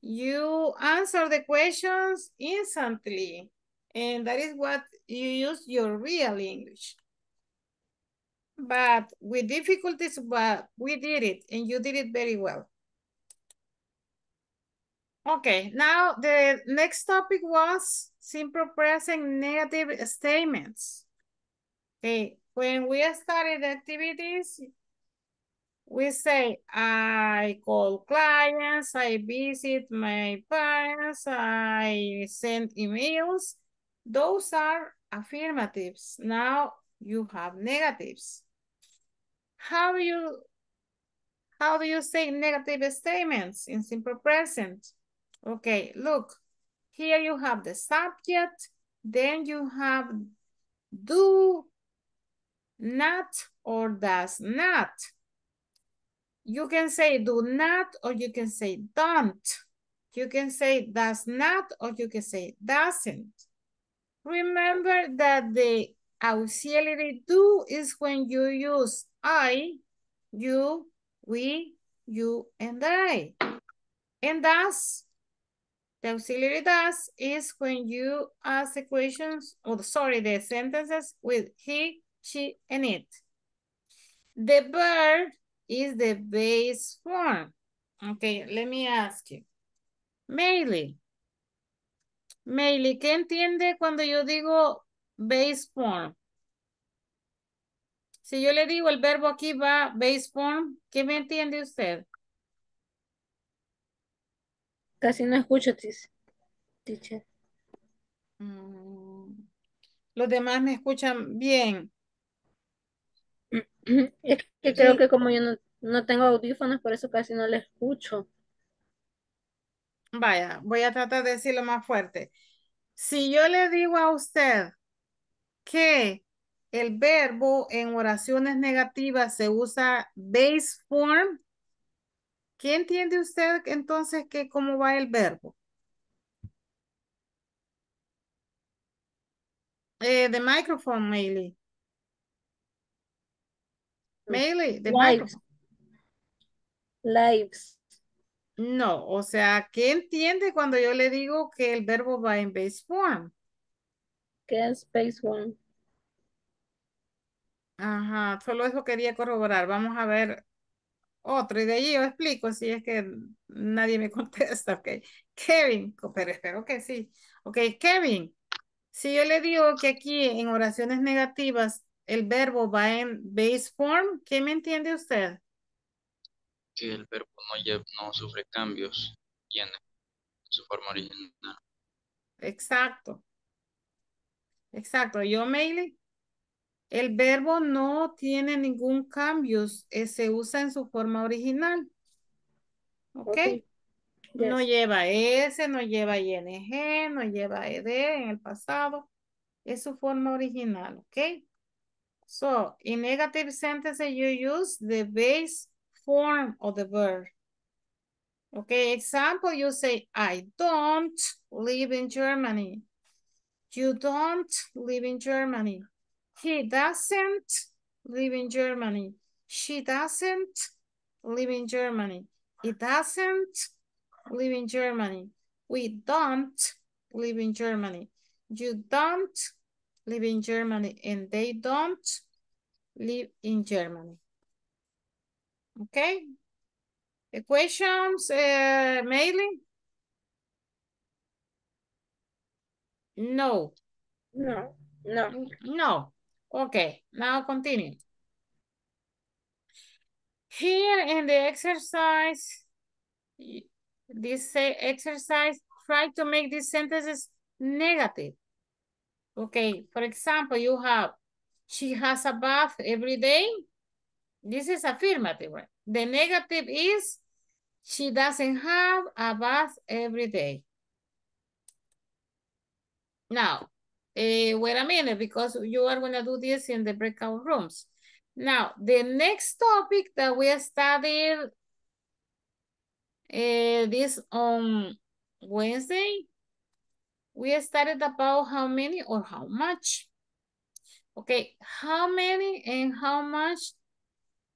You answer the questions instantly, and that is what you use your real English. But with difficulties, but we did it, and you did it very well. Okay, now the next topic was simple present negative statements. Okay, when we started activities, we say, I call clients, I visit my parents, I send emails. Those are affirmatives. Now you have negatives. How you, how do you say negative statements in simple present? Okay, look, here you have the subject, then you have do not or does not. You can say do not or you can say don't. You can say does not or you can say doesn't. Remember that the auxiliary do is when you use I, you, we, you, and I. And does, the auxiliary does is when you ask the questions, or sorry, the sentences with he, she, and it. The verb is the base form. Okay, let me ask you. Meili. Meili, ¿qué entiende cuando yo digo base form? Si yo le digo el verbo aquí va base form, ¿qué me entiende usted? Casi no escucho, tis- teacher. Mm, Los demás me escuchan bien. Es que creo Sí. que como yo no, no tengo audífonos, por eso casi no le escucho. Vaya, voy a tratar de decirlo más fuerte. Si yo le digo a usted que el verbo en oraciones negativas se usa base form, ¿qué entiende usted entonces que cómo va el verbo? Eh, the microphone, Meili. Meili, the Lives. microphone. Lives. No, o sea, ¿qué entiende cuando yo le digo que el verbo va en base form? ¿Qué es Space One? Ajá, solo eso quería corroborar. Vamos a ver otro y de allí yo explico si es que nadie me contesta, ok. Kevin, pero espero que sí. Ok, Kevin, si yo le digo que aquí en oraciones negativas el verbo va en base form, ¿qué me entiende usted? Que el verbo no, no sufre cambios, tiene su forma original. Exacto. Exacto. Yo, Meili, el verbo no tiene ningún cambio, eh, se usa en su forma original. ¿Ok? Ok. No lleva S, no lleva ING, no lleva ED en el pasado. Es su forma original, ¿ok? So, in negative sentences, you use the base form of the verb. Okay, example, you say, I don't live in Germany. You don't live in Germany. He doesn't live in Germany. She doesn't live in Germany. It doesn't live in Germany. We don't live in Germany. You don't live in Germany and they don't live in Germany. Okay. The questions, uh, Maylee? No. No, no. No. Okay, now continue. Here in the exercise, this exercise, try to make these sentences negative. Okay, for example, you have, she has a bath every day. This is affirmative, right? The negative is, she doesn't have a bath every day. Now, uh, wait a minute, because you are going to do this in the breakout rooms. Now, the next topic that we studied uh, this on Wednesday, we studied about how many or how much. Okay, how many and how much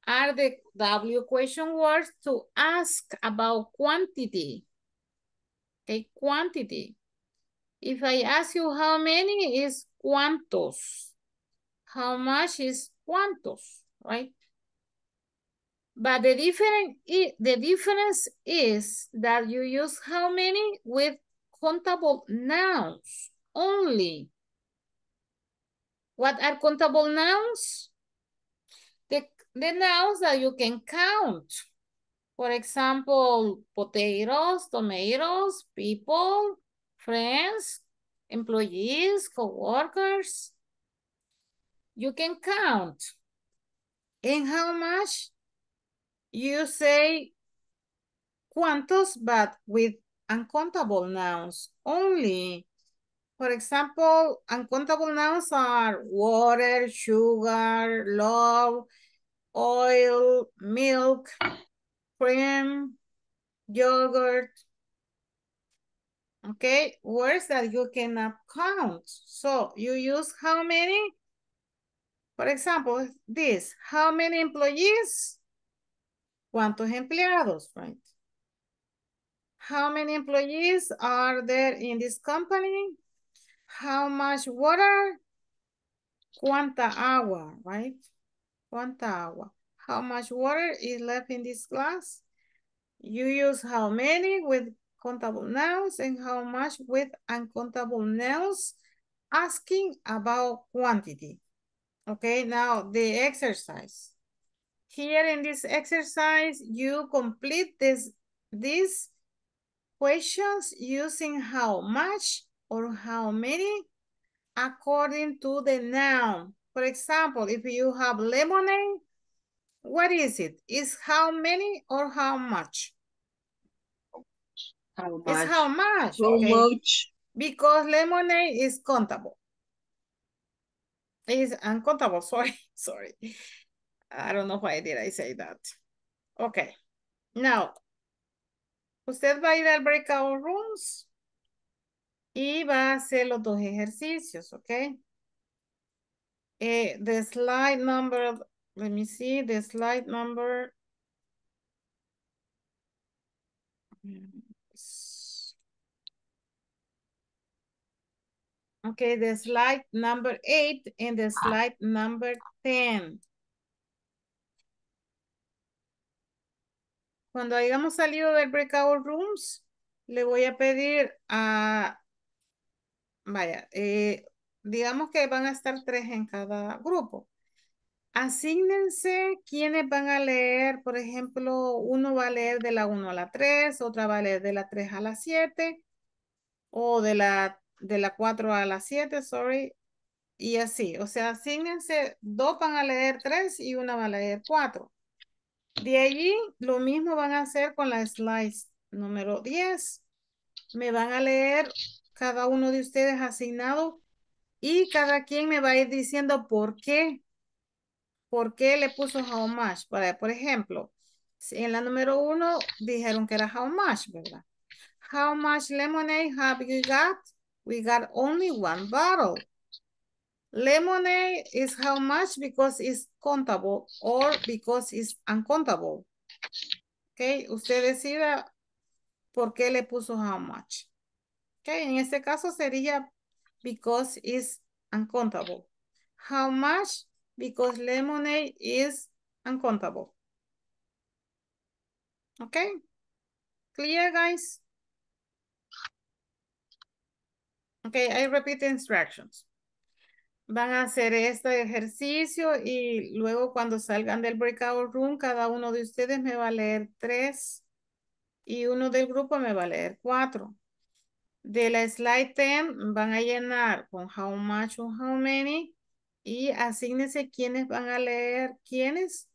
are the W question words to ask about quantity. Okay, quantity. If I ask you how many is cuántos. How much is cuántos, right? But the difference, the difference is that you use how many with countable nouns only. What are countable nouns? The, the nouns that you can count. For example, potatoes, tomatoes, people, friends, employees, co-workers. You can count. And how much? You say cuantos, but with uncountable nouns only. For example, uncountable nouns are water, sugar, love, oil, milk, cream, yogurt. Okay, words that you cannot count. So you use how many? For example, this, how many employees? ¿Cuántos empleados, right? How many employees are there in this company? How much water? Cuánta agua, right? Cuánta agua. How much water is left in this glass? You use how many with countable nouns and how much with uncountable nouns, asking about quantity. Okay, now the exercise. Here in this exercise, you complete this, these questions using how much or how many according to the noun. For example, if you have lemonade, what is it? Is how many or how much? How much? It's how much. How okay? much? Because lemonade is countable. Is uncountable, sorry, sorry. I don't know why did I say that. Okay, now, usted va a ir al breakout rooms y va a hacer los dos ejercicios, okay? Eh, the slide number, let me see, the slide number. Okay, the slide number eight and the slide number 10. Cuando hayamos salido del breakout rooms, le voy a pedir a, vaya, eh, digamos que van a estar tres en cada grupo. Asígnense quienes van a leer, por ejemplo, uno va a leer de la 1 a la 3, otra va a leer de la 3 a la 7, o de la, de la 4 a la 7, sorry, y así. O sea, asígnense, dos van a leer 3 y una va a leer 4. De allí, lo mismo van a hacer con la slides número 10. Me van a leer cada uno de ustedes asignado y cada quien me va a ir diciendo por qué. ¿Por qué le puso how much? Por ejemplo, en la número uno dijeron que era how much, ¿verdad? How much lemonade have you got? We got only one bottle. Lemonade is how much because it's countable or because it's uncountable. Ok, usted decida ¿por qué le puso how much? Ok, en este caso sería because is uncountable. How much? Because lemonade is uncountable. Okay. Clear, guys? Okay, I repeat instructions. Van a hacer este ejercicio y luego cuando salgan del breakout room, cada uno de ustedes me va a leer tres y uno del grupo me va a leer cuatro. De la slide 10 van a llenar con how much o how many y asígnense quiénes van a leer quiénes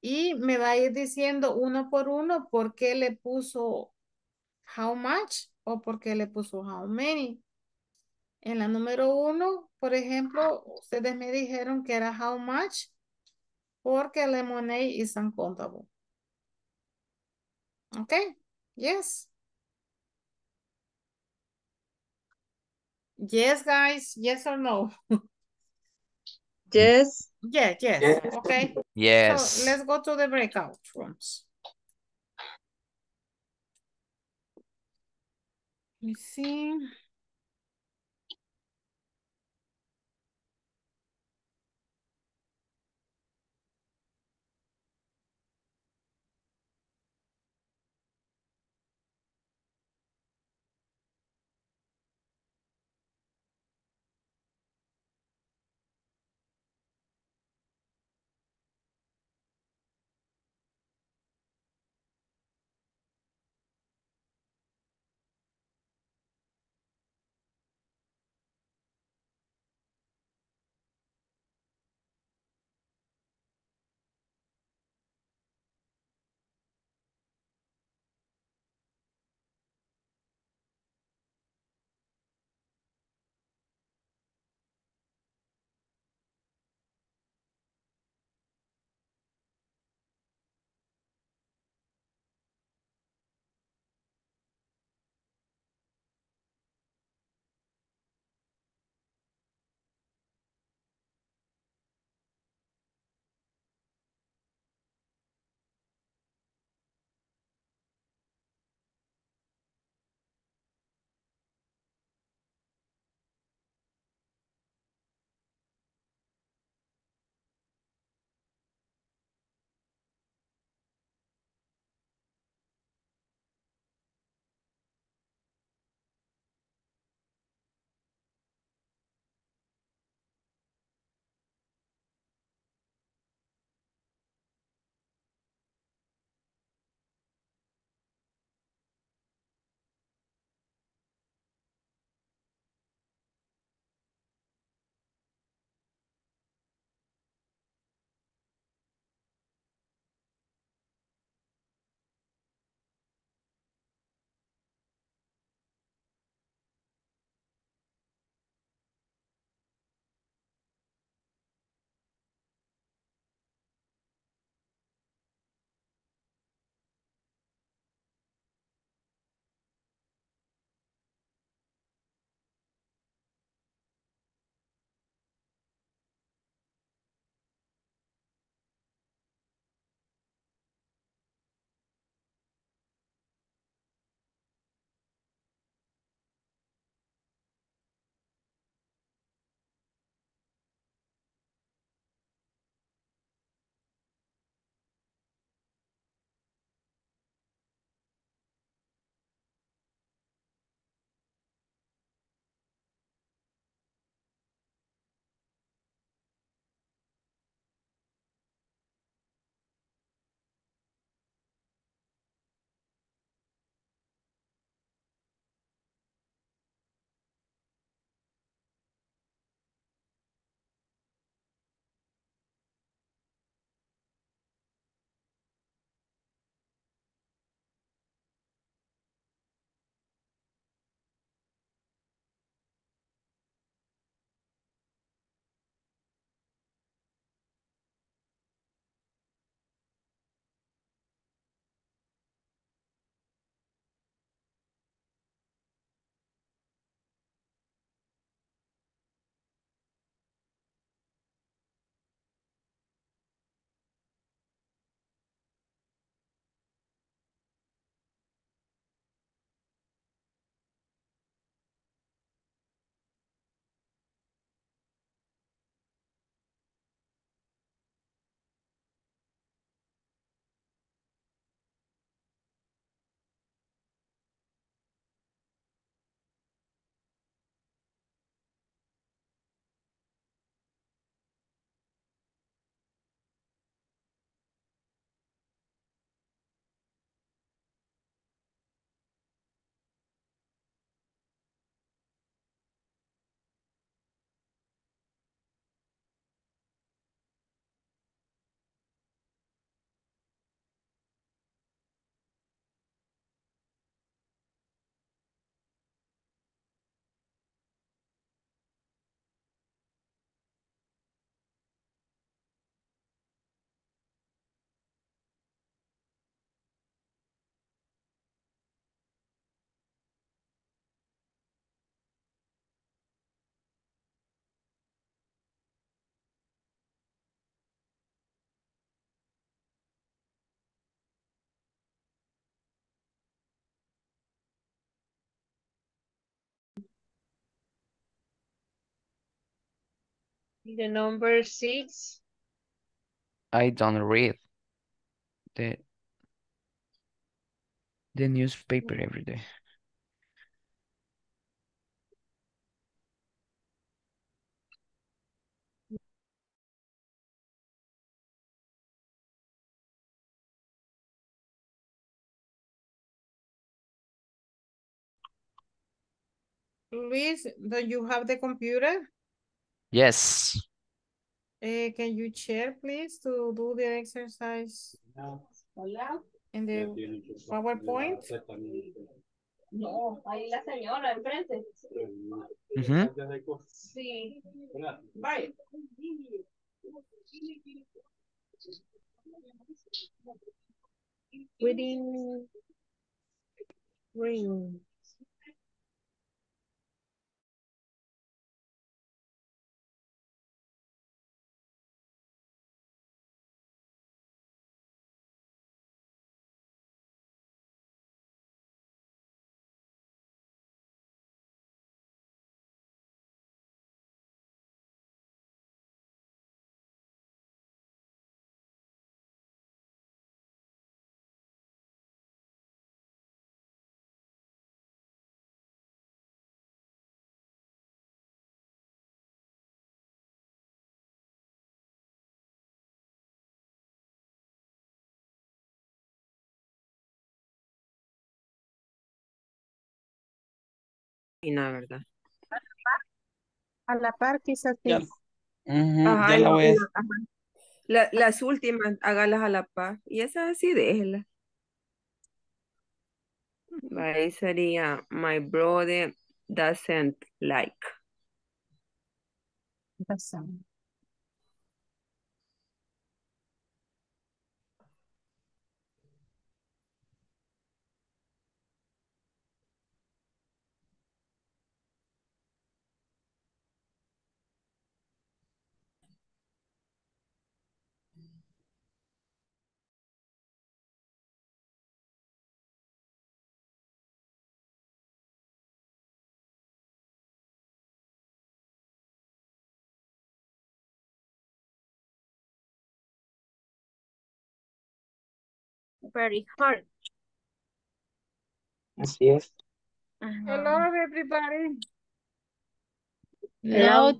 y me va a ir diciendo uno por uno por qué le puso how much o por qué le puso how many. En la número uno, por ejemplo, ustedes me dijeron que era how much porque lemonade is uncountable. Ok, yes. Yes, guys, yes or no? Yes. Yeah, yes, Yes. okay. Yes. So let's go to the breakout rooms. Let me see. The number six. I don't read the the newspaper every day. Luis, do you have the computer? Yes. Uh, can you share, please, to do the exercise in the PowerPoint? No, ahí la señora enfrente. Ujú. Sí. Vaya. Reading. Ring. ¿Verdad? A la par quizás sí. Ya, Ujú, Ajá, ya la voy a... la- las últimas, hágalas a la paz. Y esas así, déjelas. Ahí sería, my brother doesn't like. Very hard. Así es. Hello, everybody. Hello,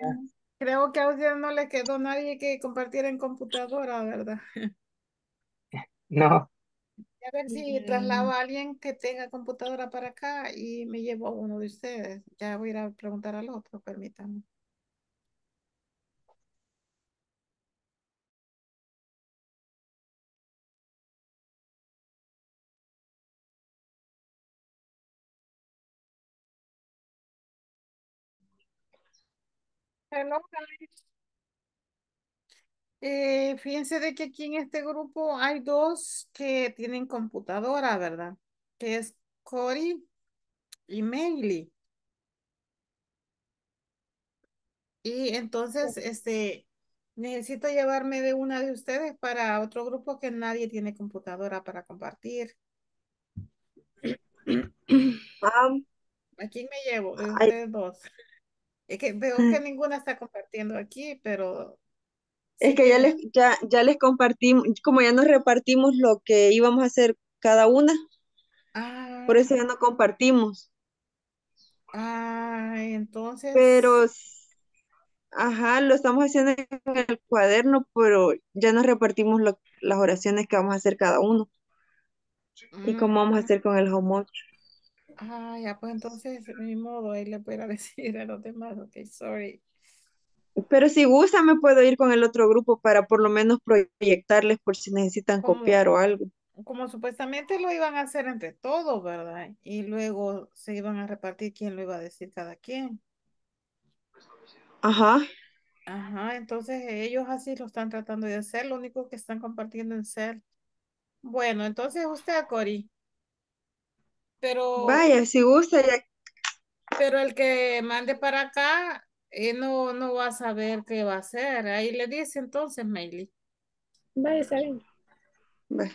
No, Creo que a usted no le quedó nadie que compartiera en computadora, ¿verdad? No, A ver si traslado a alguien que tenga computadora para acá y me llevo a uno de ustedes. Ya voy a ir a preguntar al otro, permítame. Hello, guys. Eh, fíjense de que aquí en este grupo hay dos que tienen computadora, ¿verdad? Que es Cory y Meili. Y entonces, este, necesito llevarme de una de ustedes para otro grupo que nadie tiene computadora para compartir. Ah, ¿A quién me llevo? De ustedes dos. Es que veo que ninguna está compartiendo aquí, pero es sí que ya les, ya, ya les compartimos, como ya nos repartimos lo que íbamos a hacer cada una, Ah, por eso ya no compartimos. ah, entonces. Pero, ajá, lo estamos haciendo en el cuaderno, pero ya nos repartimos lo- las oraciones que vamos a hacer cada uno y cómo vamos a mm, hacer con el homework. Ah, ya, pues entonces, ni modo, ahí le voy a decir a los demás, ok, sorry. Pero si gusta, me puedo ir con el otro grupo para por lo menos proyectarles por si necesitan Como- copiar o algo. Como supuestamente lo iban a hacer entre todos, ¿verdad? Y luego se iban a repartir quién lo iba a decir cada quien. Ajá. Ajá, entonces ellos así lo están tratando de hacer, lo único que están compartiendo en ser. Bueno, entonces usted, Cori. Pero, Vaya, si gusta, ya. pero el que mande para acá, eh, no, no va a saber qué va a hacer. Ahí le dice entonces, Meili. Vaya, está bien. Va.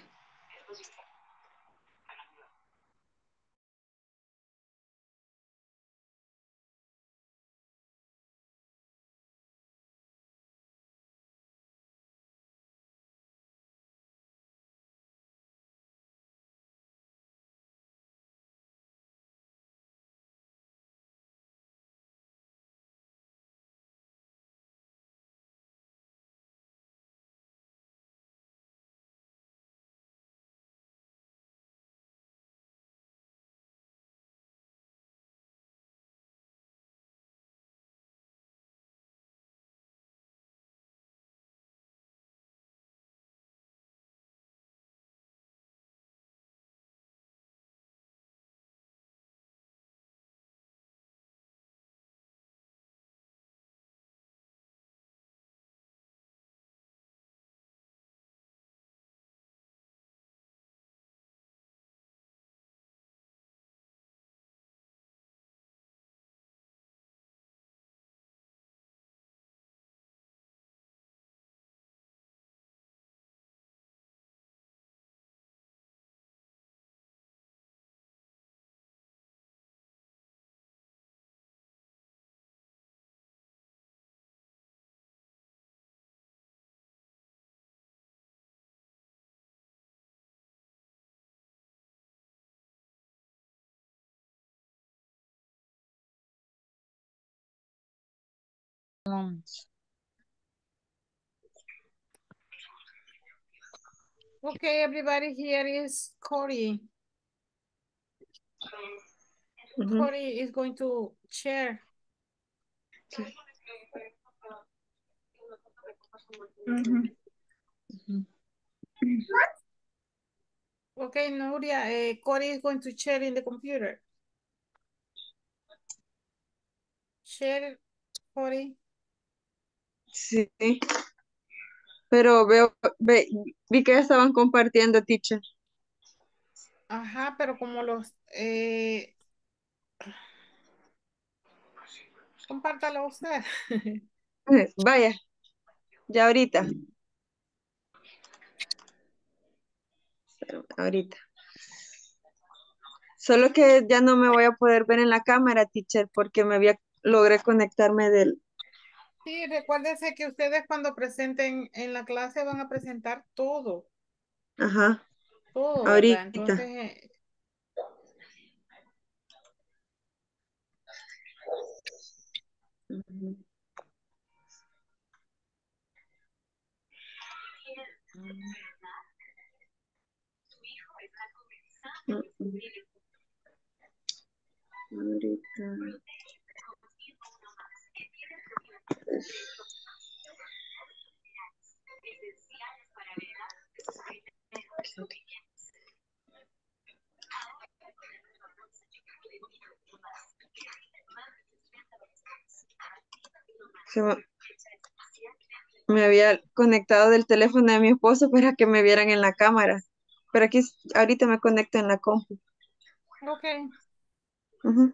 Okay, everybody here is Cody. Mm-hmm. Cody is going to share. Mm-hmm. Mm-hmm. Okay, Nuria, eh, uh, Cody is going to share in the computer. Share, Cody. Sí. Pero veo, ve- vi que estaban compartiendo, teacher. Ajá, pero como los... Eh... Compártalo usted. Vaya, ya ahorita. Pero ahorita. Solo que ya no me voy a poder ver en la cámara, teacher, porque me había, logré conectarme del... Sí, recuérdese que ustedes cuando presenten en la clase van a presentar todo, Ajá. todo. Ahorita. Entonces, mm. Ahorita. Se me, había conectado del teléfono de mi esposo para que me vieran en la cámara. Pero aquí ahorita me conecto en la compu. ok. Ujú.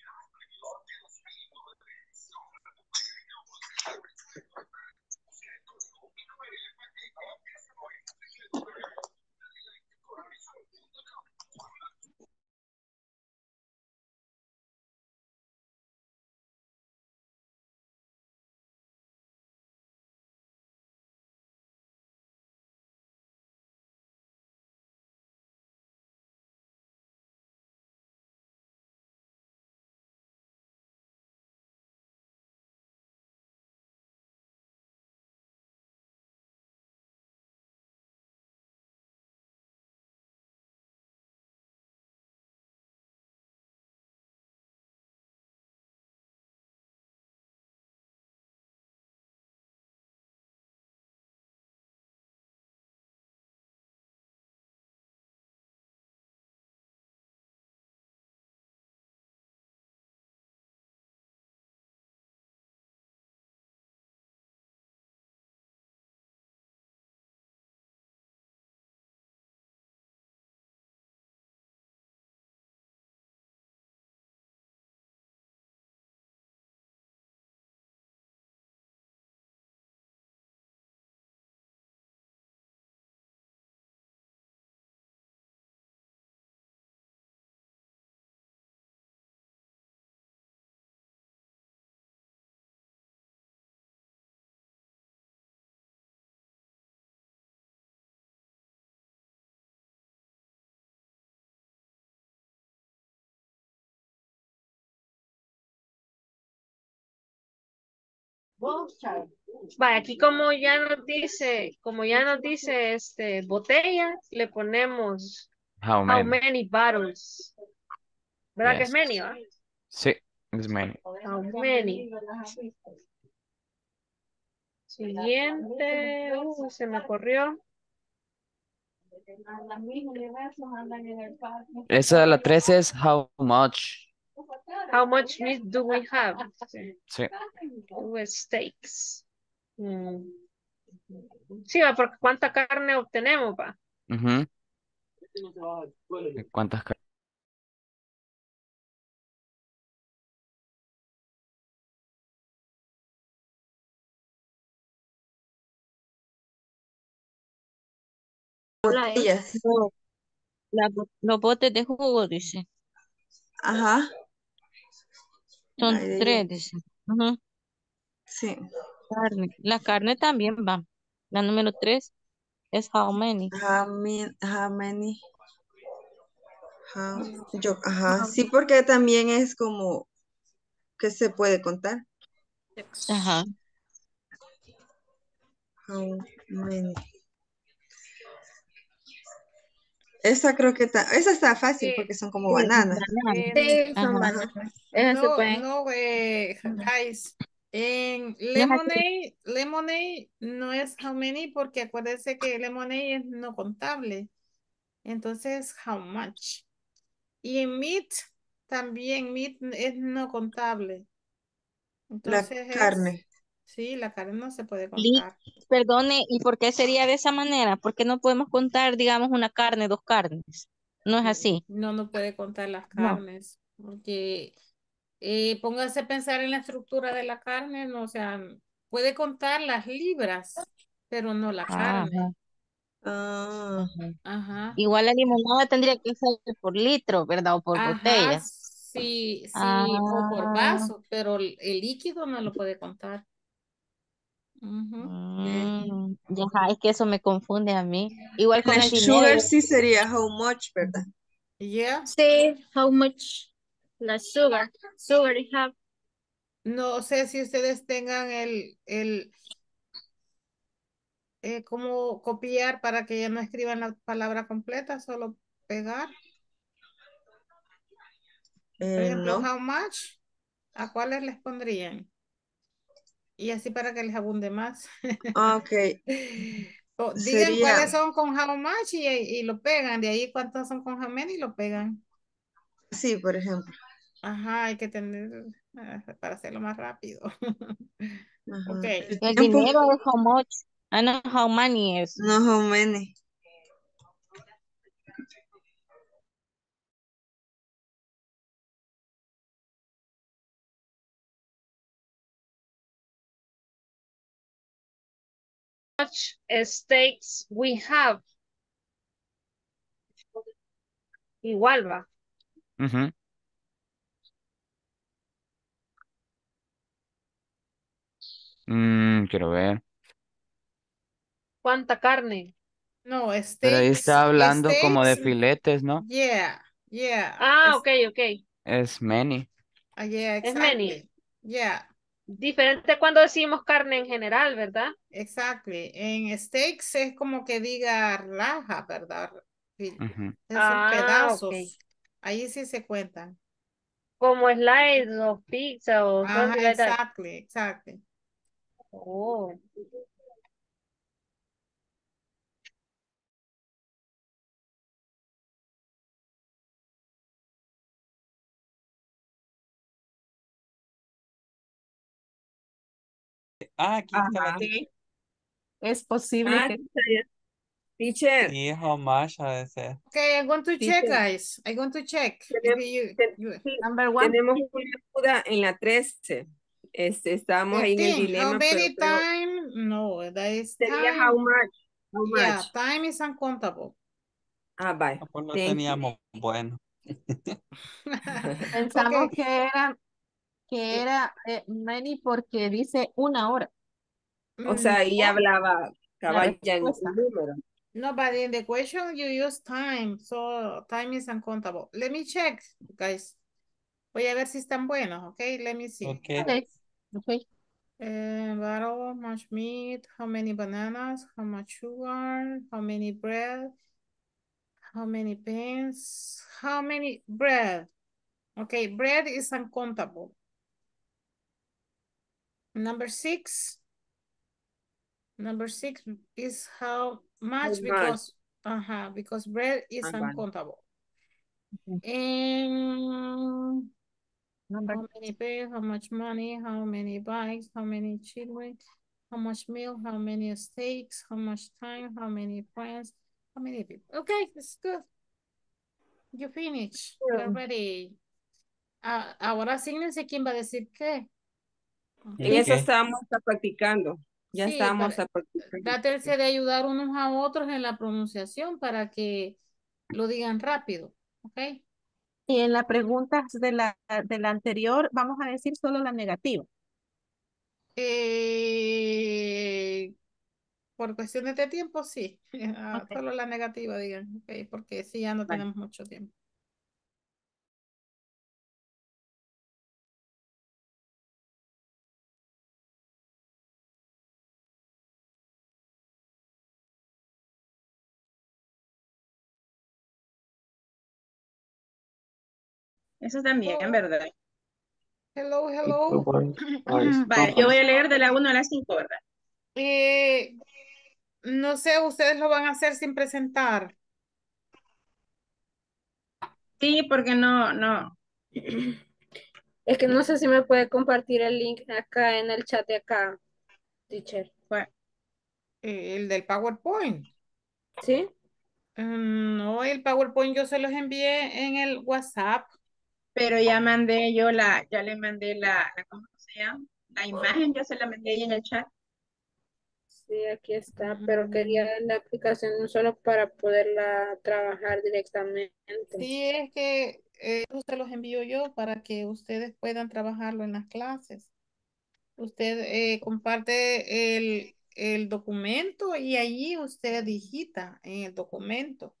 Vaya, aquí como ya nos dice, como ya nos dice este botella, le ponemos How how many? many bottles. ¿Verdad que es Yes. many, va? Sí, es many. How many. Siguiente, uh, se me corrió. Esa de la 13 es how much. How much meat do we have? Sí. Steaks. Mm. Sí, va, porque cuánta carne obtenemos, va. Ujú. ¿Cuántas ca- Botellas. No, la los botes de jugo, dice. Ajá. Son Ay, tres, dice. Sí. Carne. La carne también va. La número tres es how many. How many, how many, How- yo, ajá, sí, porque también es como que se puede contar. Ajá. How many. Esa creo que está, esa está fácil Sí. porque son como bananas. Sí, son bananas. Esas no, pueden. no, eh, guys. En lemonade, lemonade no es how many porque acuérdense que lemonade es no contable. Entonces, how much. Y en meat también meat es no contable. La Entonces es- carne. Sí, la carne no se puede contar. Perdone, ¿y por qué sería de esa manera? ¿Por qué no podemos contar, digamos, una carne, dos carnes? No es así. No, no puede contar las No. carnes, porque eh, póngase a pensar en la estructura de la carne, no, o sea, puede contar las libras, pero no la carne. Ajá, Ah, ajá. Ajá. Igual la limonada tendría que ser por litro, ¿verdad? O por Ajá, botella. sí, sí, Ah, o por vaso, pero el líquido no lo puede contar. Mm, ya, ajá, es que eso me confunde a mí. Igual con la el dinero. sugar yo- sí sería how much, ¿verdad? Yeah. Sí, how much? La sugar. Sugar you have. No sé si ustedes tengan el, el, eh, cómo copiar para que ya no escriban la palabra completa, solo pegar. Por Eh, ejemplo, no. how much, ¿a cuáles les pondrían? Y así para que les abunde más. Ah, ok. O digan Sería, cuáles son con how much y, y lo pegan. De ahí cuántos son con how many y lo pegan. sí, por ejemplo. Ajá, hay que tener ah, para hacerlo más rápido. Ajá. Ok. El dinero es how much. Ah, no, how many es. no how many. Much steaks we have. Igual va. Ujú. Mm, quiero ver. ¿Cuánta carne? No, Pero ahí steaks, está hablando como de steaks, filetes, ¿no? yeah, yeah. Ah, es- ok, ok. Es many. ah, yeah, Es many. exactly. Yeah, Diferente cuando decimos carne en general, ¿verdad? exactly. En steaks es como que diga raja, ¿verdad? Sí, Ujú. Esos Ah, pedazos. ok. Ahí sí se cuentan. Como slides o pizza o Ajá, exactly, exactly. Oh. Ah, aquí está la. Es posible Ah, que teacher. Teacher, Sí, how much ha de ser. Okay, I'm going to check, Teacher. guys. I'm going to check. If Tenemos, you, ten- you, sí, number one. tenemos una duda en la 13. Este, estábamos ahí en el 15, how dilema, pero many creo time? No, that is sería how time. much. How Yeah, much. time is uncountable. Ah, bye. Ah, Pues lo Thank you. teníamos bueno. Pensamos Okay. que era, que era eh, many porque dice una hora. O sea, ahí No, hablaba cabal ya en un número. no, but in the question you use time, so time is uncountable. Let me check, guys. Voy a ver si están buenos, okay? Let me see. Ok. Okay. Okay. Uh, bottle, how much meat, how many bananas, how much sugar, how many bread, how many pens, how many bread. Okay, bread is uncountable. Number six. Number six is how much because uh-huh, because bread is vale. uncountable. And Number how many pay, how much money, how many bikes, how many children, how much milk, how many steaks, how much time, how many friends, how many people. Okay, it's good. You finish. You're ready. Ah, ahora asignense quién va a decir qué. En Okay. eso estábamos practicando. Ya Sí, estábamos practicando. Trátense de ayudar unos a otros en la pronunciación para que lo digan rápido, ¿ok? Y en la pregunta de la, de la anterior vamos a decir solo la negativa. Eh, por cuestiones de tiempo, sí. Ah. Solo la negativa, digan. Porque sí, ya no Vale. tenemos mucho tiempo. Eso también, ¿verdad? Hello, hello. Vale, yo voy a leer de la 1 a la 5, ¿verdad? Eh, no sé, ustedes lo van a hacer sin presentar. Sí, porque no, no. Es que no sé si me puede compartir el link acá en el chat de acá, teacher. Eh, el del PowerPoint. ¿Sí? Mm, no, el PowerPoint yo se los envié en el WhatsApp. Pero ya mandé yo la, ya le mandé la, la ¿cómo se llama? La imagen, yo se la mandé ahí en el chat. Sí, aquí está, pero quería la aplicación solo para poderla trabajar directamente. Sí, es que eh, se los envío yo para que ustedes puedan trabajarlo en las clases. Usted eh, comparte el, el documento y allí usted digita en el documento.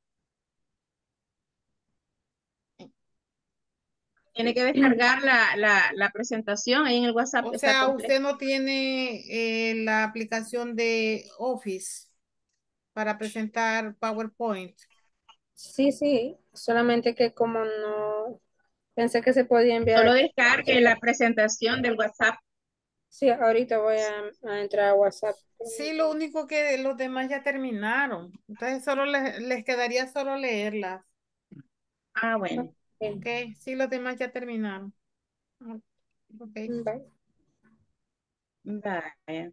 Tiene que descargar la, la, la presentación ahí en el WhatsApp. O sea, usted no tiene eh, la aplicación de Office para presentar PowerPoint. Sí, sí, solamente que como no pensé que se podía enviar. Solo descargue la presentación del WhatsApp. Sí, ahorita voy a, a entrar a WhatsApp. Sí, lo único que los demás ya terminaron. Entonces solo les, les quedaría solo leerlas. Ah, bueno. Ok, sí, los demás ya terminaron. Ok. Vaya.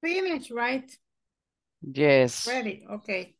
Finish, right? Yes. Ready, okay.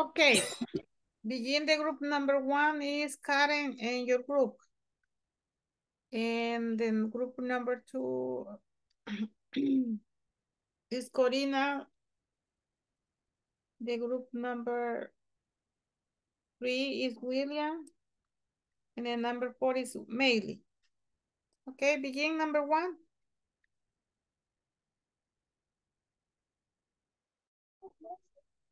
Okay. Begin the group number one is Karen and your group. And then group number two is Corina. The group number three is William. And then number four is Maylee. Okay, begin number one.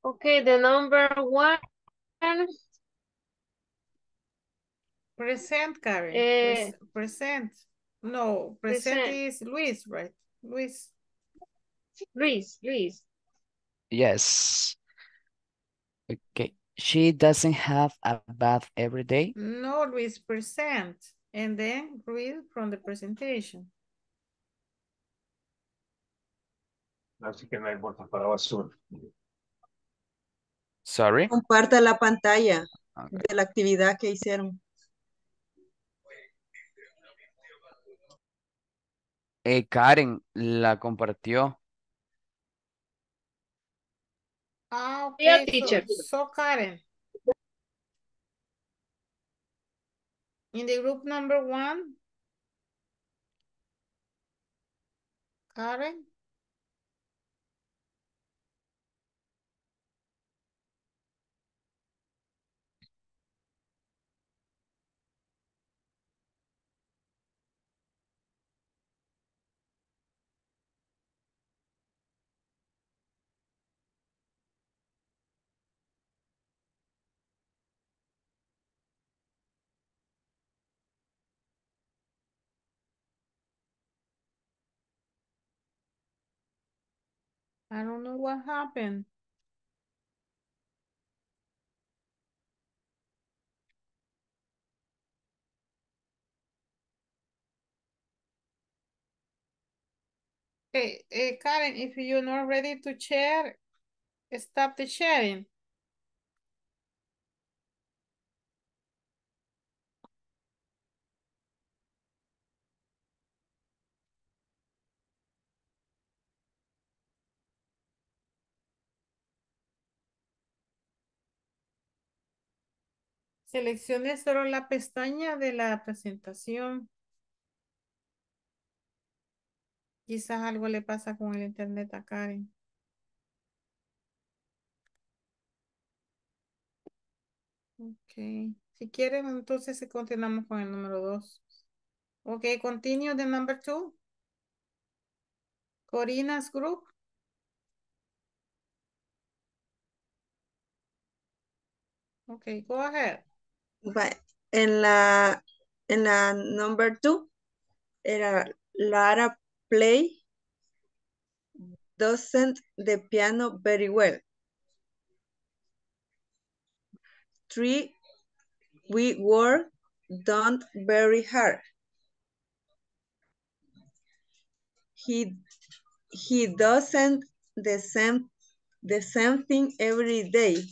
Okay, the number one. Present, Karen. Eh, present. No, present, present. is Luis, right? Luis. Luis, Luis. Yes. Okay. She doesn't have a bath every day. No, Luis, present. And then read from the presentation. Así que no hay bolsas para basura. Sorry. Comparta la pantalla de la actividad que hicieron. Eh, Karen la compartió. Ah, Yeah, okay. So, teacher. so Karen. In the group number one. Karen. I don't know what happened. Hey, hey, Karen, if you're not ready to share, stop the sharing. Seleccione solo la pestaña de la presentación. Quizás algo le pasa con el internet a Karen. Ok. Si quieren, entonces continuamos con el número dos. Ok, continue the number two. Corina's group. Okay, go ahead. Va- En la, en la number two, era Lara play doesn't the piano very well. Three, we work don't very hard. He, he doesn't the same, the same thing every day.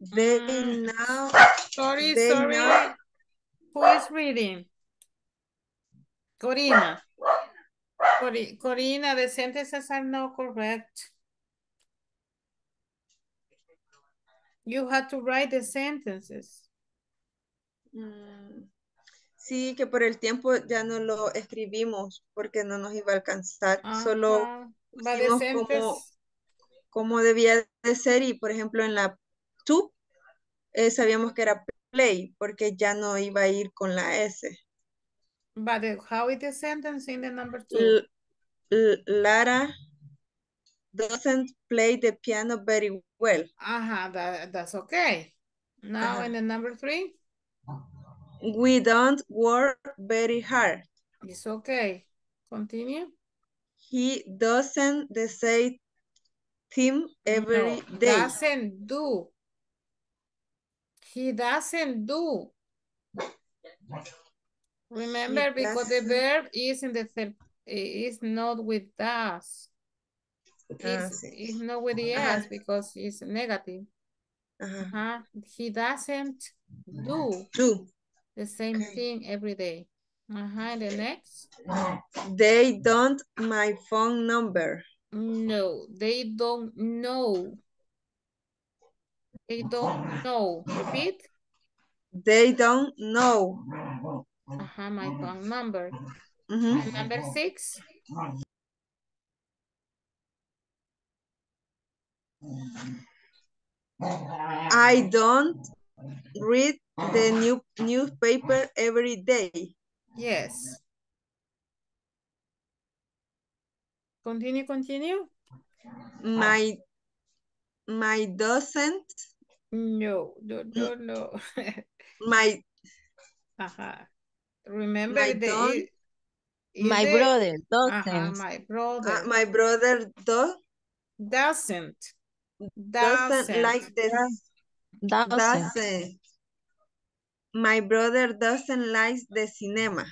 They now, Sorry, they sorry. now, Who is reading? Corina. Cori- Corina, the sentences are not correct. You have to write the sentences. Mm, Sí, que por el tiempo ya no lo escribimos porque no nos iba a alcanzar. Solo Ajá. Pusimos como, como debía de ser y por ejemplo en la eh, sabíamos que era play porque ya no iba a ir con la S. but the- how is the sentence in the number two? L- Lara doesn't play the piano very well. Ajá, that, that's okay. Now Ajá. in the number three, We don't work very hard. it's okay. Continue. He doesn't the same thing every No, day. doesn't do. He doesn't do. Remember, because the verb is in the third, is not with does. Ah, It's, it's not with the S because it's negative. Ajá. Ajá. He doesn't do Do. the same thing every day. Ajá, and the next? They don't my phone number. No, they don't know. They don't know. Repeat. They don't know. Ajá, my phone number. Mm-hmm. Ujú. And number six. I don't read the new newspaper every day. Yes. Continue, continue. My my doesn't No, no, no, no. my Ajá. Remember My the don't- i- is My the- brother Ajá, doesn't. my uh, brother my brother do, doesn't. doesn't like the Doesn't. doesn't. My brother doesn't like the cinema.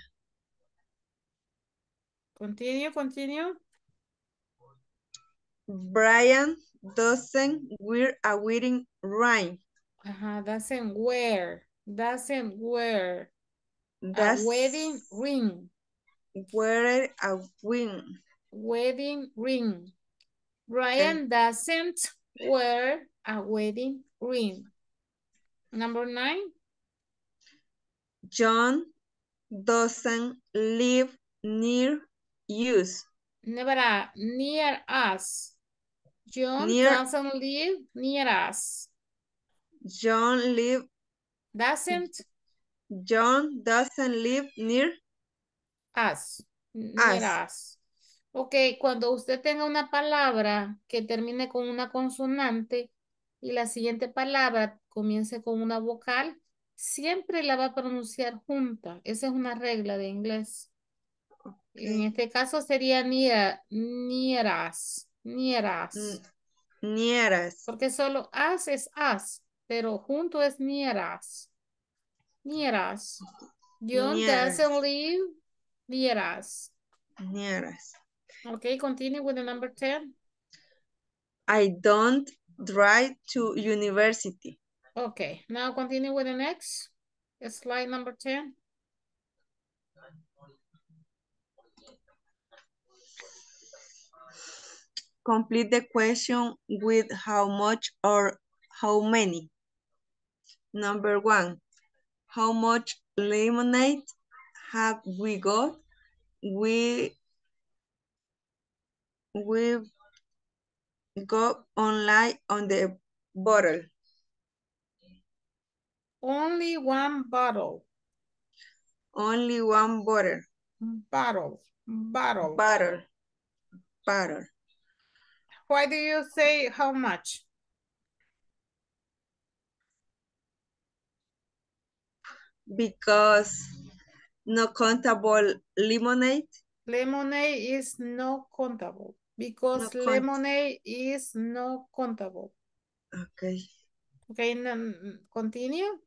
Continue, continue. Brian doesn't wear a wedding ring. Ajá, doesn't wear. Doesn't wear a wedding ring. wear a wing. Wedding ring. Brian doesn't wear a wedding ring. Number nine. John doesn't live near you. Never near us. John Near- doesn't live near us. John live Doesn't John doesn't live near us. Near Us. us. Ok, cuando usted tenga una palabra que termine con una consonante y la siguiente palabra comience con una vocal, siempre la va a pronunciar junta. Esa es una regla de inglés. En este caso sería near, nearas, nearas. Nearas. Porque solo as es as, pero junto es. Nearas. John Nearas. doesn't live near us. Nearas. Okay, continue with the number 10. I don't drive to university. Okay, now continue with the next. Slide number 10. Complete the question with how much or how many. Number one, how much lemonade have we got? We we got online on the bottle. Only one bottle. Only one bottle. Bottle. Bottle. Bottle. Bottle. Why do you say how much? Because no countable lemonade. Lemonade is no countable because No lemonade is no countable. Okay. Okay, continue.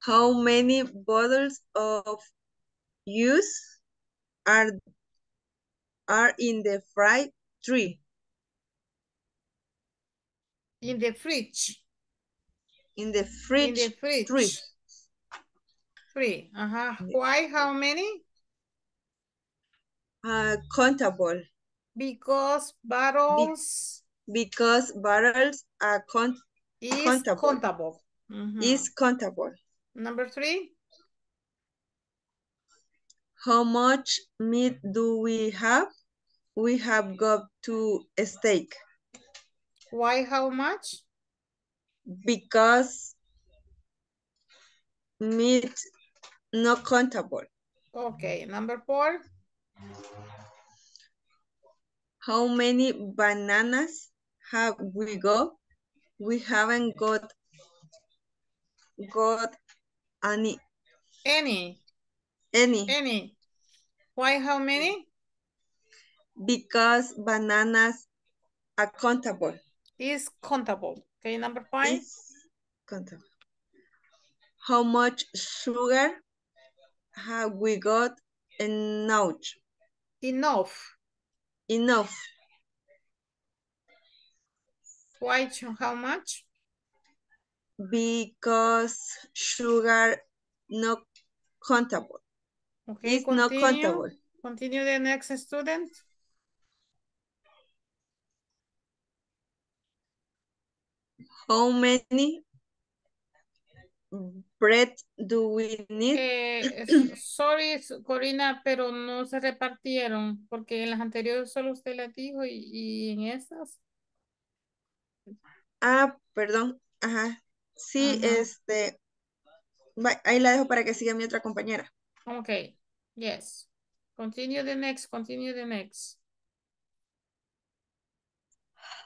How many bottles of juice are are in the fry tree? In the fridge. In the fridge. In the fridge. tree. Free. Uh-huh. Why? How many? Uh, countable. Because bottles Because barrels are count is countable. countable. Mhm. is countable. Number three. How much meat do we have? We have got to steak Why? How much? because meat not countable. Okay. Number four. How many bananas have we got? We haven't got got any Any. any Any. Why? How many? because bananas are countable. Is countable. Okay. Number five. Is countable. How much sugar have we got enough? Enough. Enough Why? How much? because sugar not countable. Okay. It's not Continue. countable. Continue the next student. How many bread do we need? Eh, sorry, Corina, pero no se repartieron porque en las anteriores solo usted las dijo y, y en esas. Ah, perdón. Ajá. Sí, Ajá. este. Ahí la dejo para que siga mi otra compañera. Okay, yes. Continue the next, continue the next.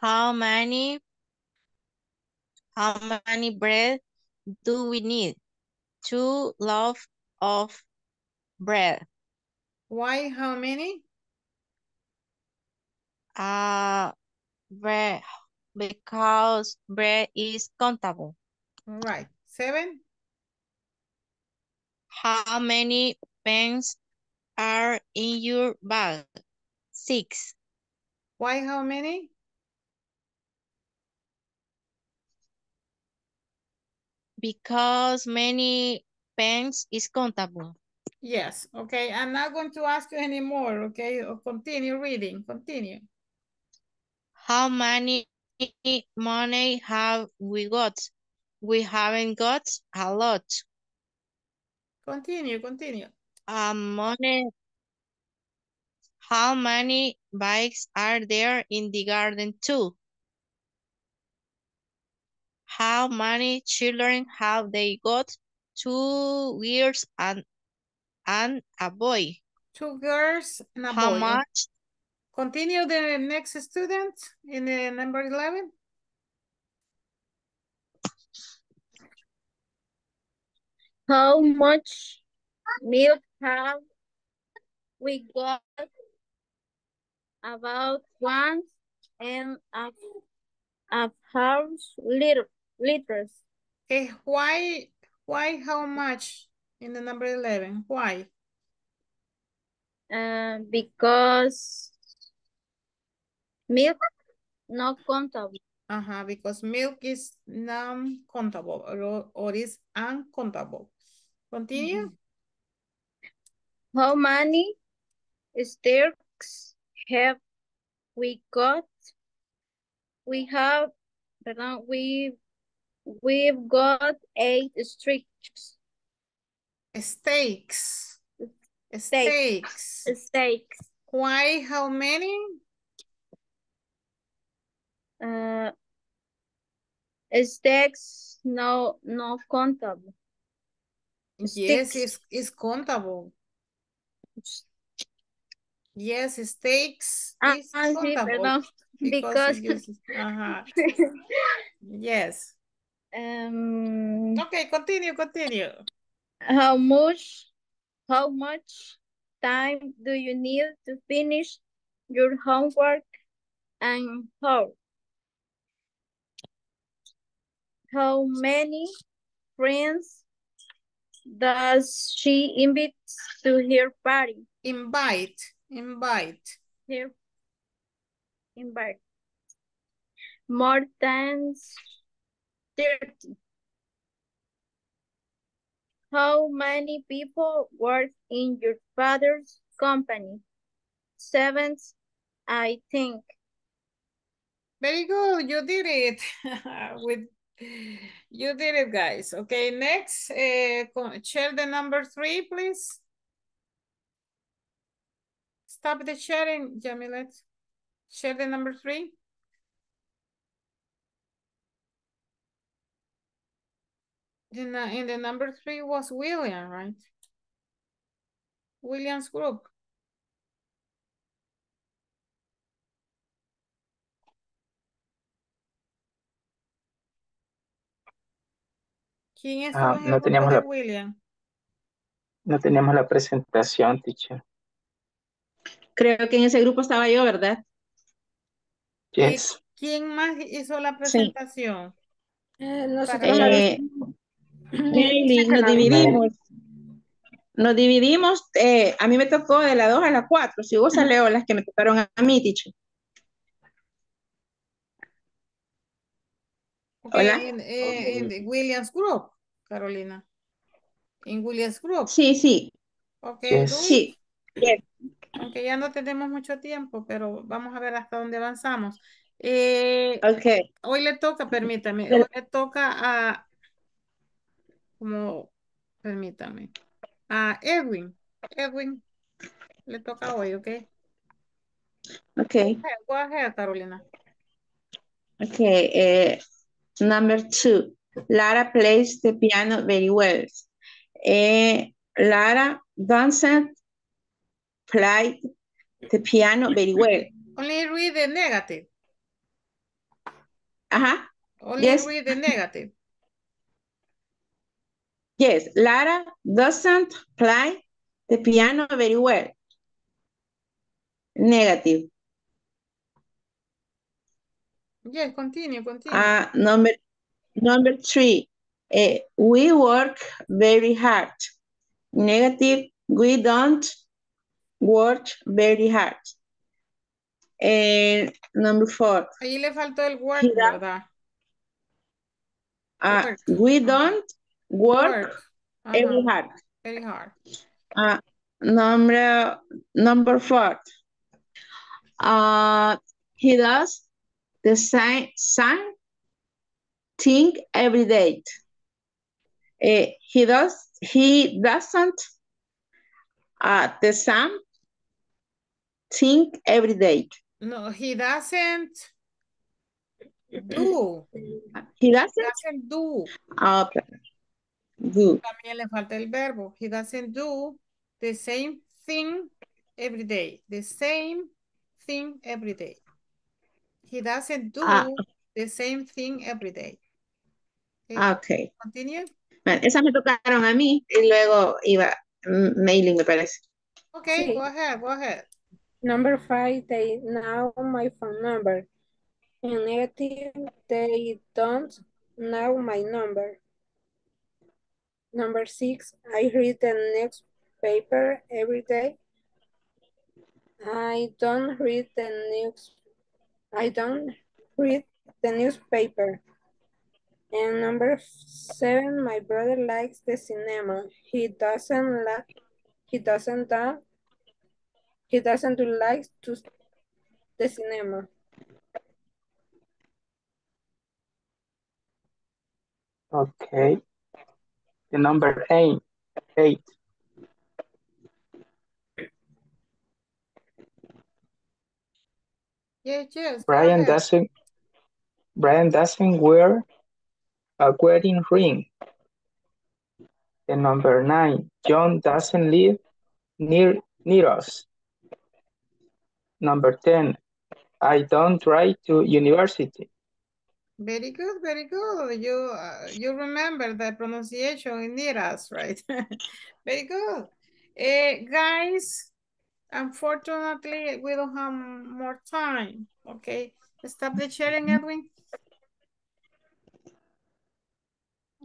How many, how many bread do we need? Two loaf of bread. Why, how many? Uh, bread, because bread is countable. All right, seven? How many pens are in your bag? Six. Why, how many? Because many pens is countable. Yes, okay, I'm not going to ask you anymore, okay? Oh, continue reading, continue. How many money have we got? We haven't got a lot. Continue, continue. Money. How many bikes are there in the garden too? How many children have they got? Two girls and, and a boy. Two girls and a How boy. much? Continue the next student in the number 11. How much milk have we got about one and a, a half liter, liters. Okay, why, why, how much in the number 11? Why? Uh, because milk not countable. Uh-huh, because milk is non-countable or, or is uncountable. Continue. How many sticks have we got? We have, pardon, we, we've got eight sticks. Steaks. Steaks. Steaks. Steaks. Why, how many? Uh, steaks no, no countable. Yes, it's, it's countable. Yes, steaks Ah, is ah, countable. Because Because, uses- ajá. Yes. um, Okay, continue, continue. how much, how much time do you need to finish your homework and how? How many friends does she invite to her party? Invite, invite. Here. Invite. More than 30. How many people work in your father's company? Seven, I think. Very good, you did it. With you did it, guys. Okay, next, uh, share the number three, please. Stop the sharing, Jamilet. Share the number three. In the, in the number three was William, right? William's group. ¿Quién estuvo Ah, en el no grupo teníamos de la, William? no teníamos la presentación, teacher. Creo que en ese grupo estaba yo, ¿verdad? Yes. ¿Quién más hizo la Sí. presentación? Eh, nosotros Para- la Eh, nos dividimos. Nos dividimos. eh, a mí me tocó de la 2 a la 4. Si vos leo las que me tocaron a mí, teacher. Okay, Hola. in, eh, in the Williams Group, Carolina. In Williams Group. Sí, sí. Okay, Yes. it. Sí. Yes. Aunque ya no tenemos mucho tiempo, pero vamos a ver hasta dónde avanzamos. Eh, Ok. hoy le toca, permítame, hoy le toca a, como, permítame, a Edwin. Edwin, le toca hoy, ¿ok? Ok. Go ahead, Carolina. Ok. eh, number two. Lara plays the piano very well. Eh, Lara doesn't play the piano very well. Only read the negative. Ajá. Only Yes. read the negative. Yes, Lara doesn't play the piano very well. Negative. Yes, continue, continue. Uh, number number three. eh, we work very hard. Negative. We don't work very hard. And number four. Ahí le faltó el work, ¿verdad? uh, Work. we don't work, Work. very hard. Very hard. Uh, number number four. Uh, he does the same same thing every day. Eh, he does he doesn't uh, the same thing every day. No, he doesn't do. He doesn't Doesn't do. uh, do. También le falta el verbo. He doesn't do the same thing every day. The same thing every day. He doesn't do Ah. the same thing every day. Okay, Ah, Okay. Continue. Bueno, esas me tocaron a mí y luego iba mm, mailing, me parece. Okay, Sí. go ahead, go ahead. Number five, they know my phone number. In negative, they don't know my number. Number six, I read the newspaper every day. I don't read the news. I don't read the newspaper. And number seven, my brother likes the cinema. He doesn't like. He doesn't do. He doesn't do like to the cinema. Okay. The number eight. Eight. Yes, yes, go Brian doesn't. Brian doesn't wear a wedding ring. The number nine. John doesn't live near near us. Number ten. I don't drive to university. Very good, very good. You uh, you remember the pronunciation in near us, right? very good. Eh, guys, unfortunately, we don't have more time. Okay, stop the sharing, mm-hmm. Edwin.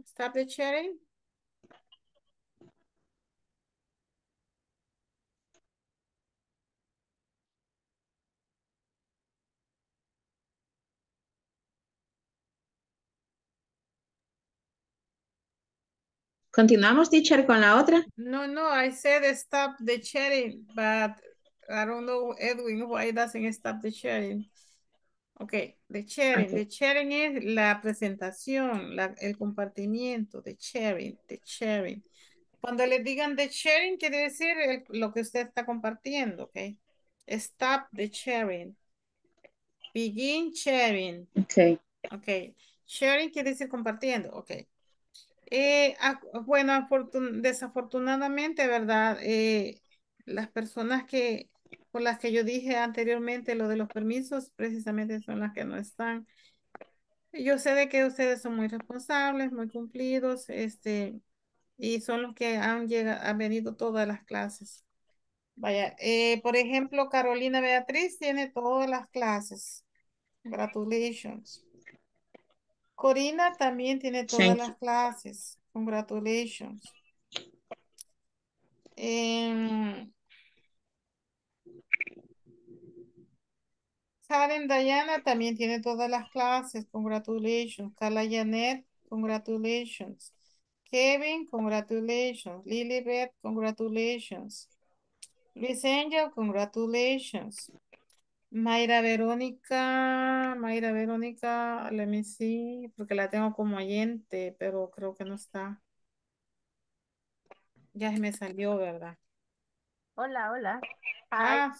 Stop the sharing. Continuamos, teacher, con la otra. No, no, I said stop the sharing, but I don't know, Edwin, why doesn't stop the sharing. Okay, the sharing. Okay. The sharing es la presentación, la, el compartimiento, the sharing, the sharing. Cuando le digan the sharing, quiere decir el- lo que usted está compartiendo, ok? Stop the sharing. Begin sharing. Okay. Ok. Sharing quiere decir compartiendo, ok. Eh, bueno, afortun- desafortunadamente, ¿verdad? Eh, las personas que, por las que yo dije anteriormente lo de los permisos, precisamente son las que no están. Yo sé de que ustedes son muy responsables, muy cumplidos, este, y son los que han llegado, han venido todas las clases. Vaya, eh, por ejemplo, Carolina Beatriz tiene todas las clases. Congratulations. Corina también tiene todas Thank las clases. Congratulations. Em, Karen Diana también tiene todas las clases. Congratulations. Carla Janet, congratulations. Kevin, congratulations. Lilibet, congratulations. Luis Angel, congratulations. Mayra Verónica, Mayra Verónica, let me see, porque la tengo como oyente, pero creo que no está. Ya se me salió, ¿verdad? Hola, hola. Ah,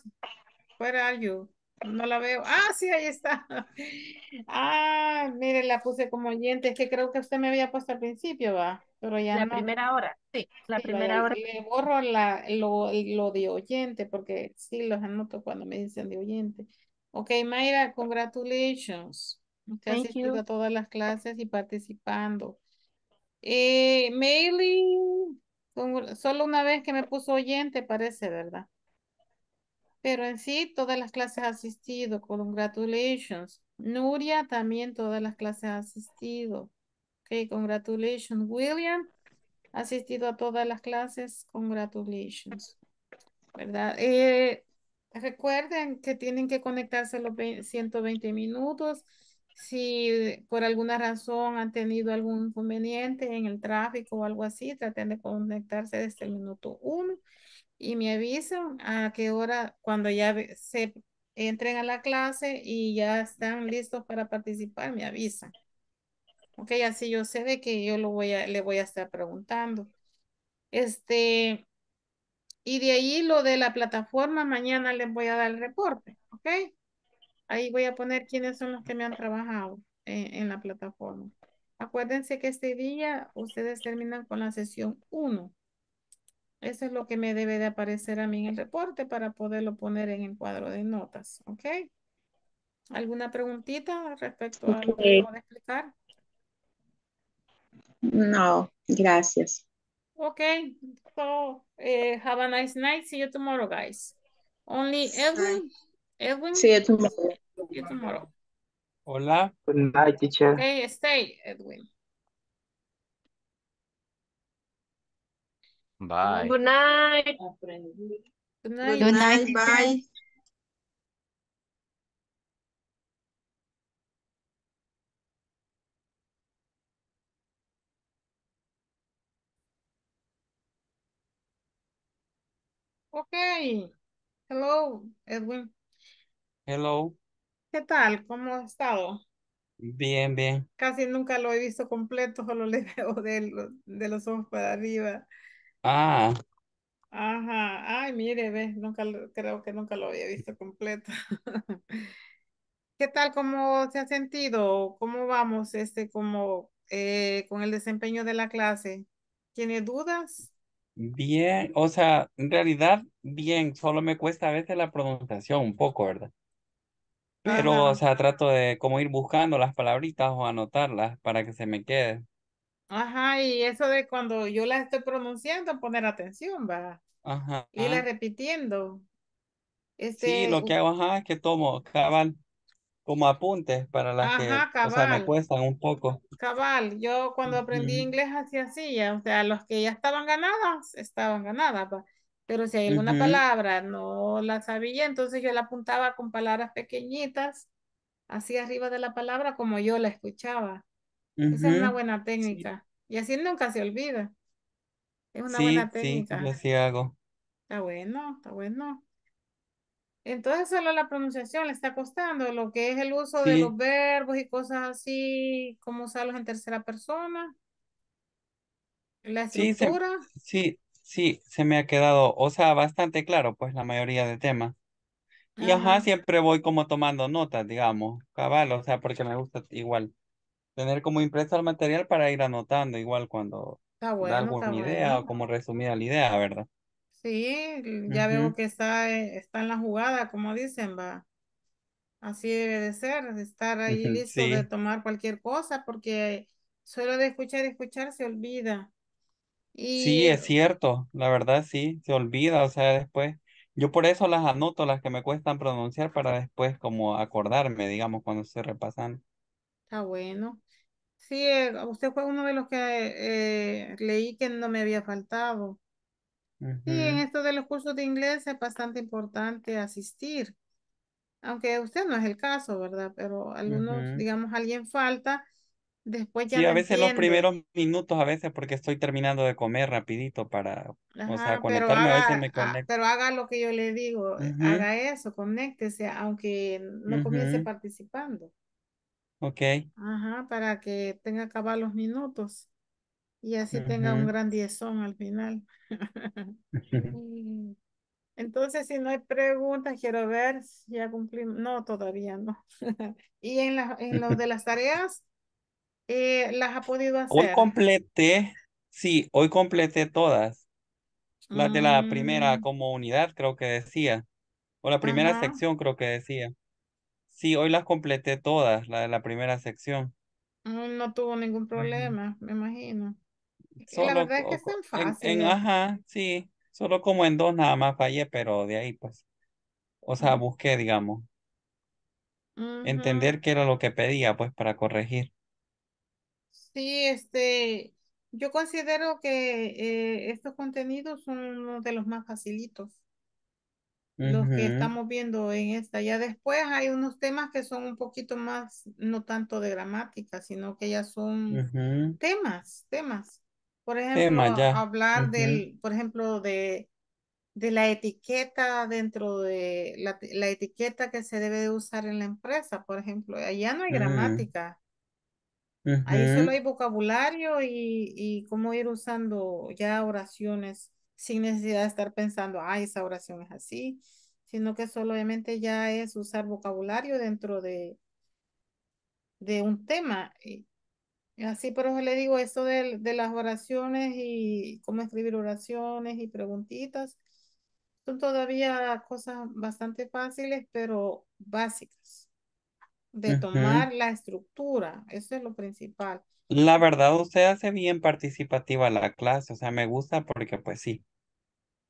where are you? No la veo. Ah, sí, ahí está. Ah, mire, la puse como oyente. Es que creo que usted me había puesto al principio, va. Pero ya La no. primera hora, sí, la primera hora. le borro la, lo, lo de oyente porque sí los anoto cuando me dicen de oyente. Ok, Mayra, congratulations. Usted Thank asistido you. a todas las clases y participando. Eh, solo una vez que me puso oyente, parece, ¿verdad? Pero en sí, todas las clases ha asistido. Congratulations. Nuria también todas las clases ha asistido. Ok, congratulations. William asistido a todas las clases. Congratulations. ¿Verdad? Eh, recuerden que tienen que conectarse los vein- 120 minutos. Si por alguna razón han tenido algún inconveniente en el tráfico o algo así, traten de conectarse desde el minuto uno y me avisan a qué hora, cuando ya se entren a la clase y ya están listos para participar, me avisan. Ok, así yo sé de que yo lo voy a, le voy a estar preguntando. Este, y de ahí lo de la plataforma, mañana les voy a dar el reporte, ok. Ahí voy a poner quiénes son los que me han trabajado en, en la plataforma. Acuérdense que este día ustedes terminan con la sesión 1. Eso es lo que me debe de aparecer a mí en el reporte para poderlo poner en el cuadro de notas, ¿ok? ¿Alguna preguntita respecto a lo que acabo de explicar? No, gracias. Okay, so eh, have a nice night. See you tomorrow, guys. Only Edwin. Edwin. See you tomorrow. See you tomorrow. Hola. Good night, teacher. Okay, stay, Edwin. Bye. Good night. Good night. Good night, bye. Okay. Hello, Edwin. Hello. ¿Qué tal? ¿Cómo ha estado? Bien, bien. Casi nunca lo he visto completo, solo le veo de los, de los ojos para arriba. Ah, Ajá. Ay, mire, ve, nunca creo que nunca lo había visto completo. ¿Qué tal? ¿Cómo se ha sentido? ¿Cómo vamos este como eh, con el desempeño de la clase? ¿Tiene dudas? Bien. O sea, en realidad, bien. Solo me cuesta a veces la pronunciación un poco, ¿verdad? Pero, o sea, trato de como ir buscando las palabritas o anotarlas para que se me quede. Ajá, y eso de cuando yo las estoy pronunciando, poner atención, va. Ajá. Irla repitiendo. Sí, Este, lo que hago, ajá, es que tomo cabal como apuntes para las que, ajá, o sea, me cuestan un poco. Cabal, yo cuando aprendí inglés así, ya, o sea, los que ya estaban ganadas, estaban ganadas, va. Pero si hay alguna palabra no la sabía, entonces yo la apuntaba con palabras pequeñitas, así arriba de la palabra como yo la escuchaba. Esa es una buena Sí, técnica. Y así nunca se olvida. Es una sí, buena sí, yo técnica. sí hago. Está bueno, está bueno. Entonces solo la pronunciación le está costando, lo que es el uso de los Sí, verbos y cosas así, cómo usarlos en tercera persona, la sí, se, estructura. sí, sí, se me ha quedado, o sea, bastante claro, pues, la mayoría de temas. Y ajá, Ajá, siempre voy como tomando notas, digamos, cabal, o sea, porque me gusta igual tener como impreso el material para ir anotando, igual cuando da bueno, está alguna idea bueno. o como resumida la idea, ¿verdad? Sí, ya veo que está, eh, está en la jugada, como dicen, va. Así debe de ser, estar ahí listo de tomar cualquier cosa, porque solo de escuchar y escuchar se olvida. Y sí, es cierto, la verdad sí, se olvida, o sea, después, yo por eso las anoto, las que me cuestan pronunciar, para después como acordarme, digamos, cuando estoy repasando. está bueno. Sí, eh, usted fue uno de los que eh, leí que no me había faltado. Sí, en Ujú, esto de los cursos de inglés es bastante importante asistir, aunque usted no es el caso, ¿verdad? Pero algunos, ujú. digamos, alguien falta, después ya Sí, a veces los entiende. primeros minutos, a veces porque estoy terminando de comer rapidito para, o sea, Ajá, conectarme, a veces haga, me ah, conecto. pero haga lo que yo le digo, eh, Ujú, haga eso, conéctese, aunque no comience participando. Ok. Ajá, para que tenga acabar los minutos y así tenga un gran diezón al final. Entonces, si no hay preguntas, quiero ver si ya cumplimos. No, todavía no. Y en la, en lo de las tareas, eh, ¿las ha podido Hoy hacer? completé, sí, hoy completé todas. Las de la primera Mm, como unidad, creo que decía. O la primera ajá. sección, creo que decía. Sí, hoy las completé todas, la de la primera sección. Mm, No tuvo ningún problema, me imagino. Y la Solo verdad es que en, en, fáciles. ajá, sí, solo como en dos nada más fallé, pero de ahí pues, o sea, busqué, digamos, entender qué era lo que pedía pues para corregir. Sí, este, yo considero que eh, estos contenidos son uno de los más facilitos. los que estamos viendo en esta. Ya después hay unos temas que son un poquito más, no tanto de gramática, sino que ya son temas, temas. Por ejemplo, Tema hablar del, por ejemplo, de, de la etiqueta dentro de la, la etiqueta que se debe de usar en la empresa, por ejemplo. Allá no hay mm, gramática. Ahí solo hay vocabulario y, y cómo ir usando ya oraciones sin necesidad de estar pensando, ah, esa oración es así, sino que solamente ya es usar vocabulario dentro de, de un tema. Y así por eso le digo esto de, de las oraciones y cómo escribir oraciones y preguntitas. Son todavía cosas bastante fáciles, pero básicas. de tomar la estructura. Eso es lo principal. La verdad, usted hace bien participativa la clase, o sea, me gusta porque pues sí,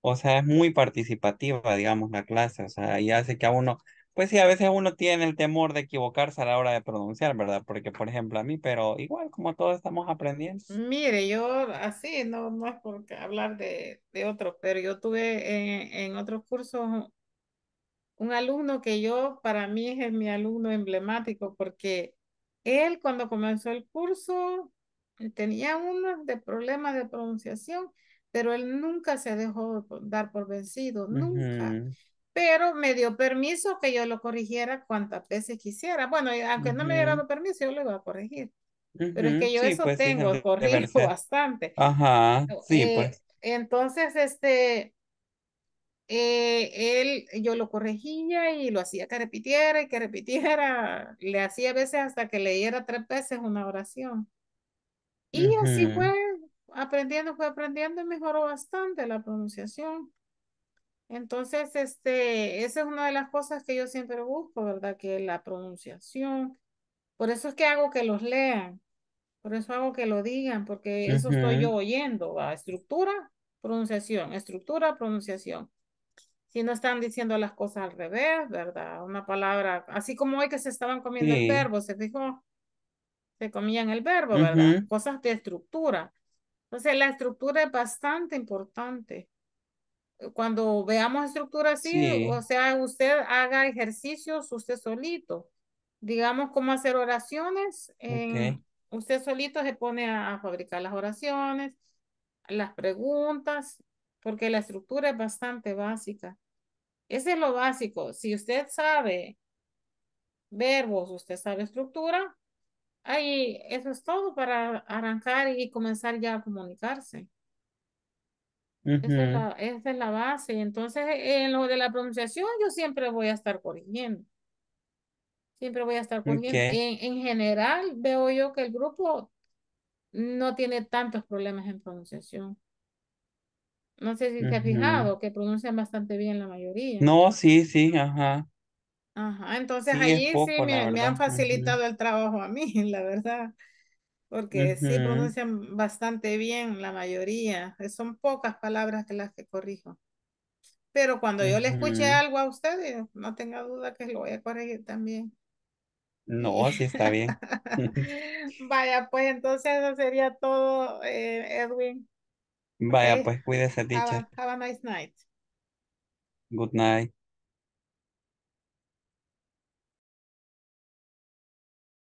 o sea, es muy participativa, digamos, la clase, o sea, y hace que a uno, pues sí, a veces uno tiene el temor de equivocarse a la hora de pronunciar, ¿verdad? Porque, por ejemplo, a mí, pero igual como todos estamos aprendiendo. Mire, yo así, no, no es por hablar de, de otros, pero yo tuve en, en otros cursos un alumno que yo, para mí es mi alumno emblemático porque él cuando comenzó el curso eh, tenía unos de problemas de pronunciación, pero él nunca se dejó dar por vencido, nunca. Ujú, Pero me dio permiso que yo lo corrigiera cuantas veces quisiera. Bueno, aunque no me hubiera dado permiso, yo lo iba a corregir. Pero es que yo Sí, eso pues sí, tengo, el corrijo bastante. Ajá, sí, Eh, pues. entonces, este, eh, él, yo lo corregía y lo hacía que repitiera y que repitiera. Le hacía a veces hasta que leyera tres veces una oración. Y así fue aprendiendo, fue aprendiendo y mejoró bastante la pronunciación. Entonces, este, esa es una de las cosas que yo siempre busco, ¿verdad? Que la pronunciación. Por eso es que hago que los lean. Por eso hago que lo digan, porque eso estoy yo oyendo, ¿va? Estructura, pronunciación, estructura, pronunciación. Si no están diciendo las cosas al revés, ¿verdad? Una palabra, así como hoy que se estaban comiendo el verbo, se fijó, se comían el verbo, ¿verdad? Cosas de estructura. Entonces, la estructura es bastante importante. Cuando veamos estructura así, o Sí. sea, usted haga ejercicios usted solito. Digamos cómo hacer oraciones. Ok. En, usted solito se pone a, a fabricar las oraciones, las preguntas, porque la estructura es bastante básica. Ese es lo básico. Si usted sabe verbos, usted sabe estructura, ahí eso es todo para arrancar y comenzar ya a comunicarse. Esa es la, esa es la base. Entonces, en lo de la pronunciación, yo siempre voy a estar corrigiendo. Siempre voy a estar corrigiendo. Ok. En, en general, veo yo que el grupo no tiene tantos problemas en pronunciación. No sé si se ha ujú. fijado que pronuncian bastante bien la mayoría. No, sí, sí, ajá. Ajá, entonces Sí, sí poco, la me, me han verdad. Ujú, facilitado el trabajo a mí, la verdad, porque sí pronuncian bastante bien la mayoría. Son pocas palabras que las que corrijo. Pero cuando yo le escuche algo a ustedes, no tenga duda que lo voy a corregir también. No, sí está bien. vaya, pues entonces eso sería todo, eh, Edwin. Vaya, pues cuídese, have teacher. a, have a nice night. Good night.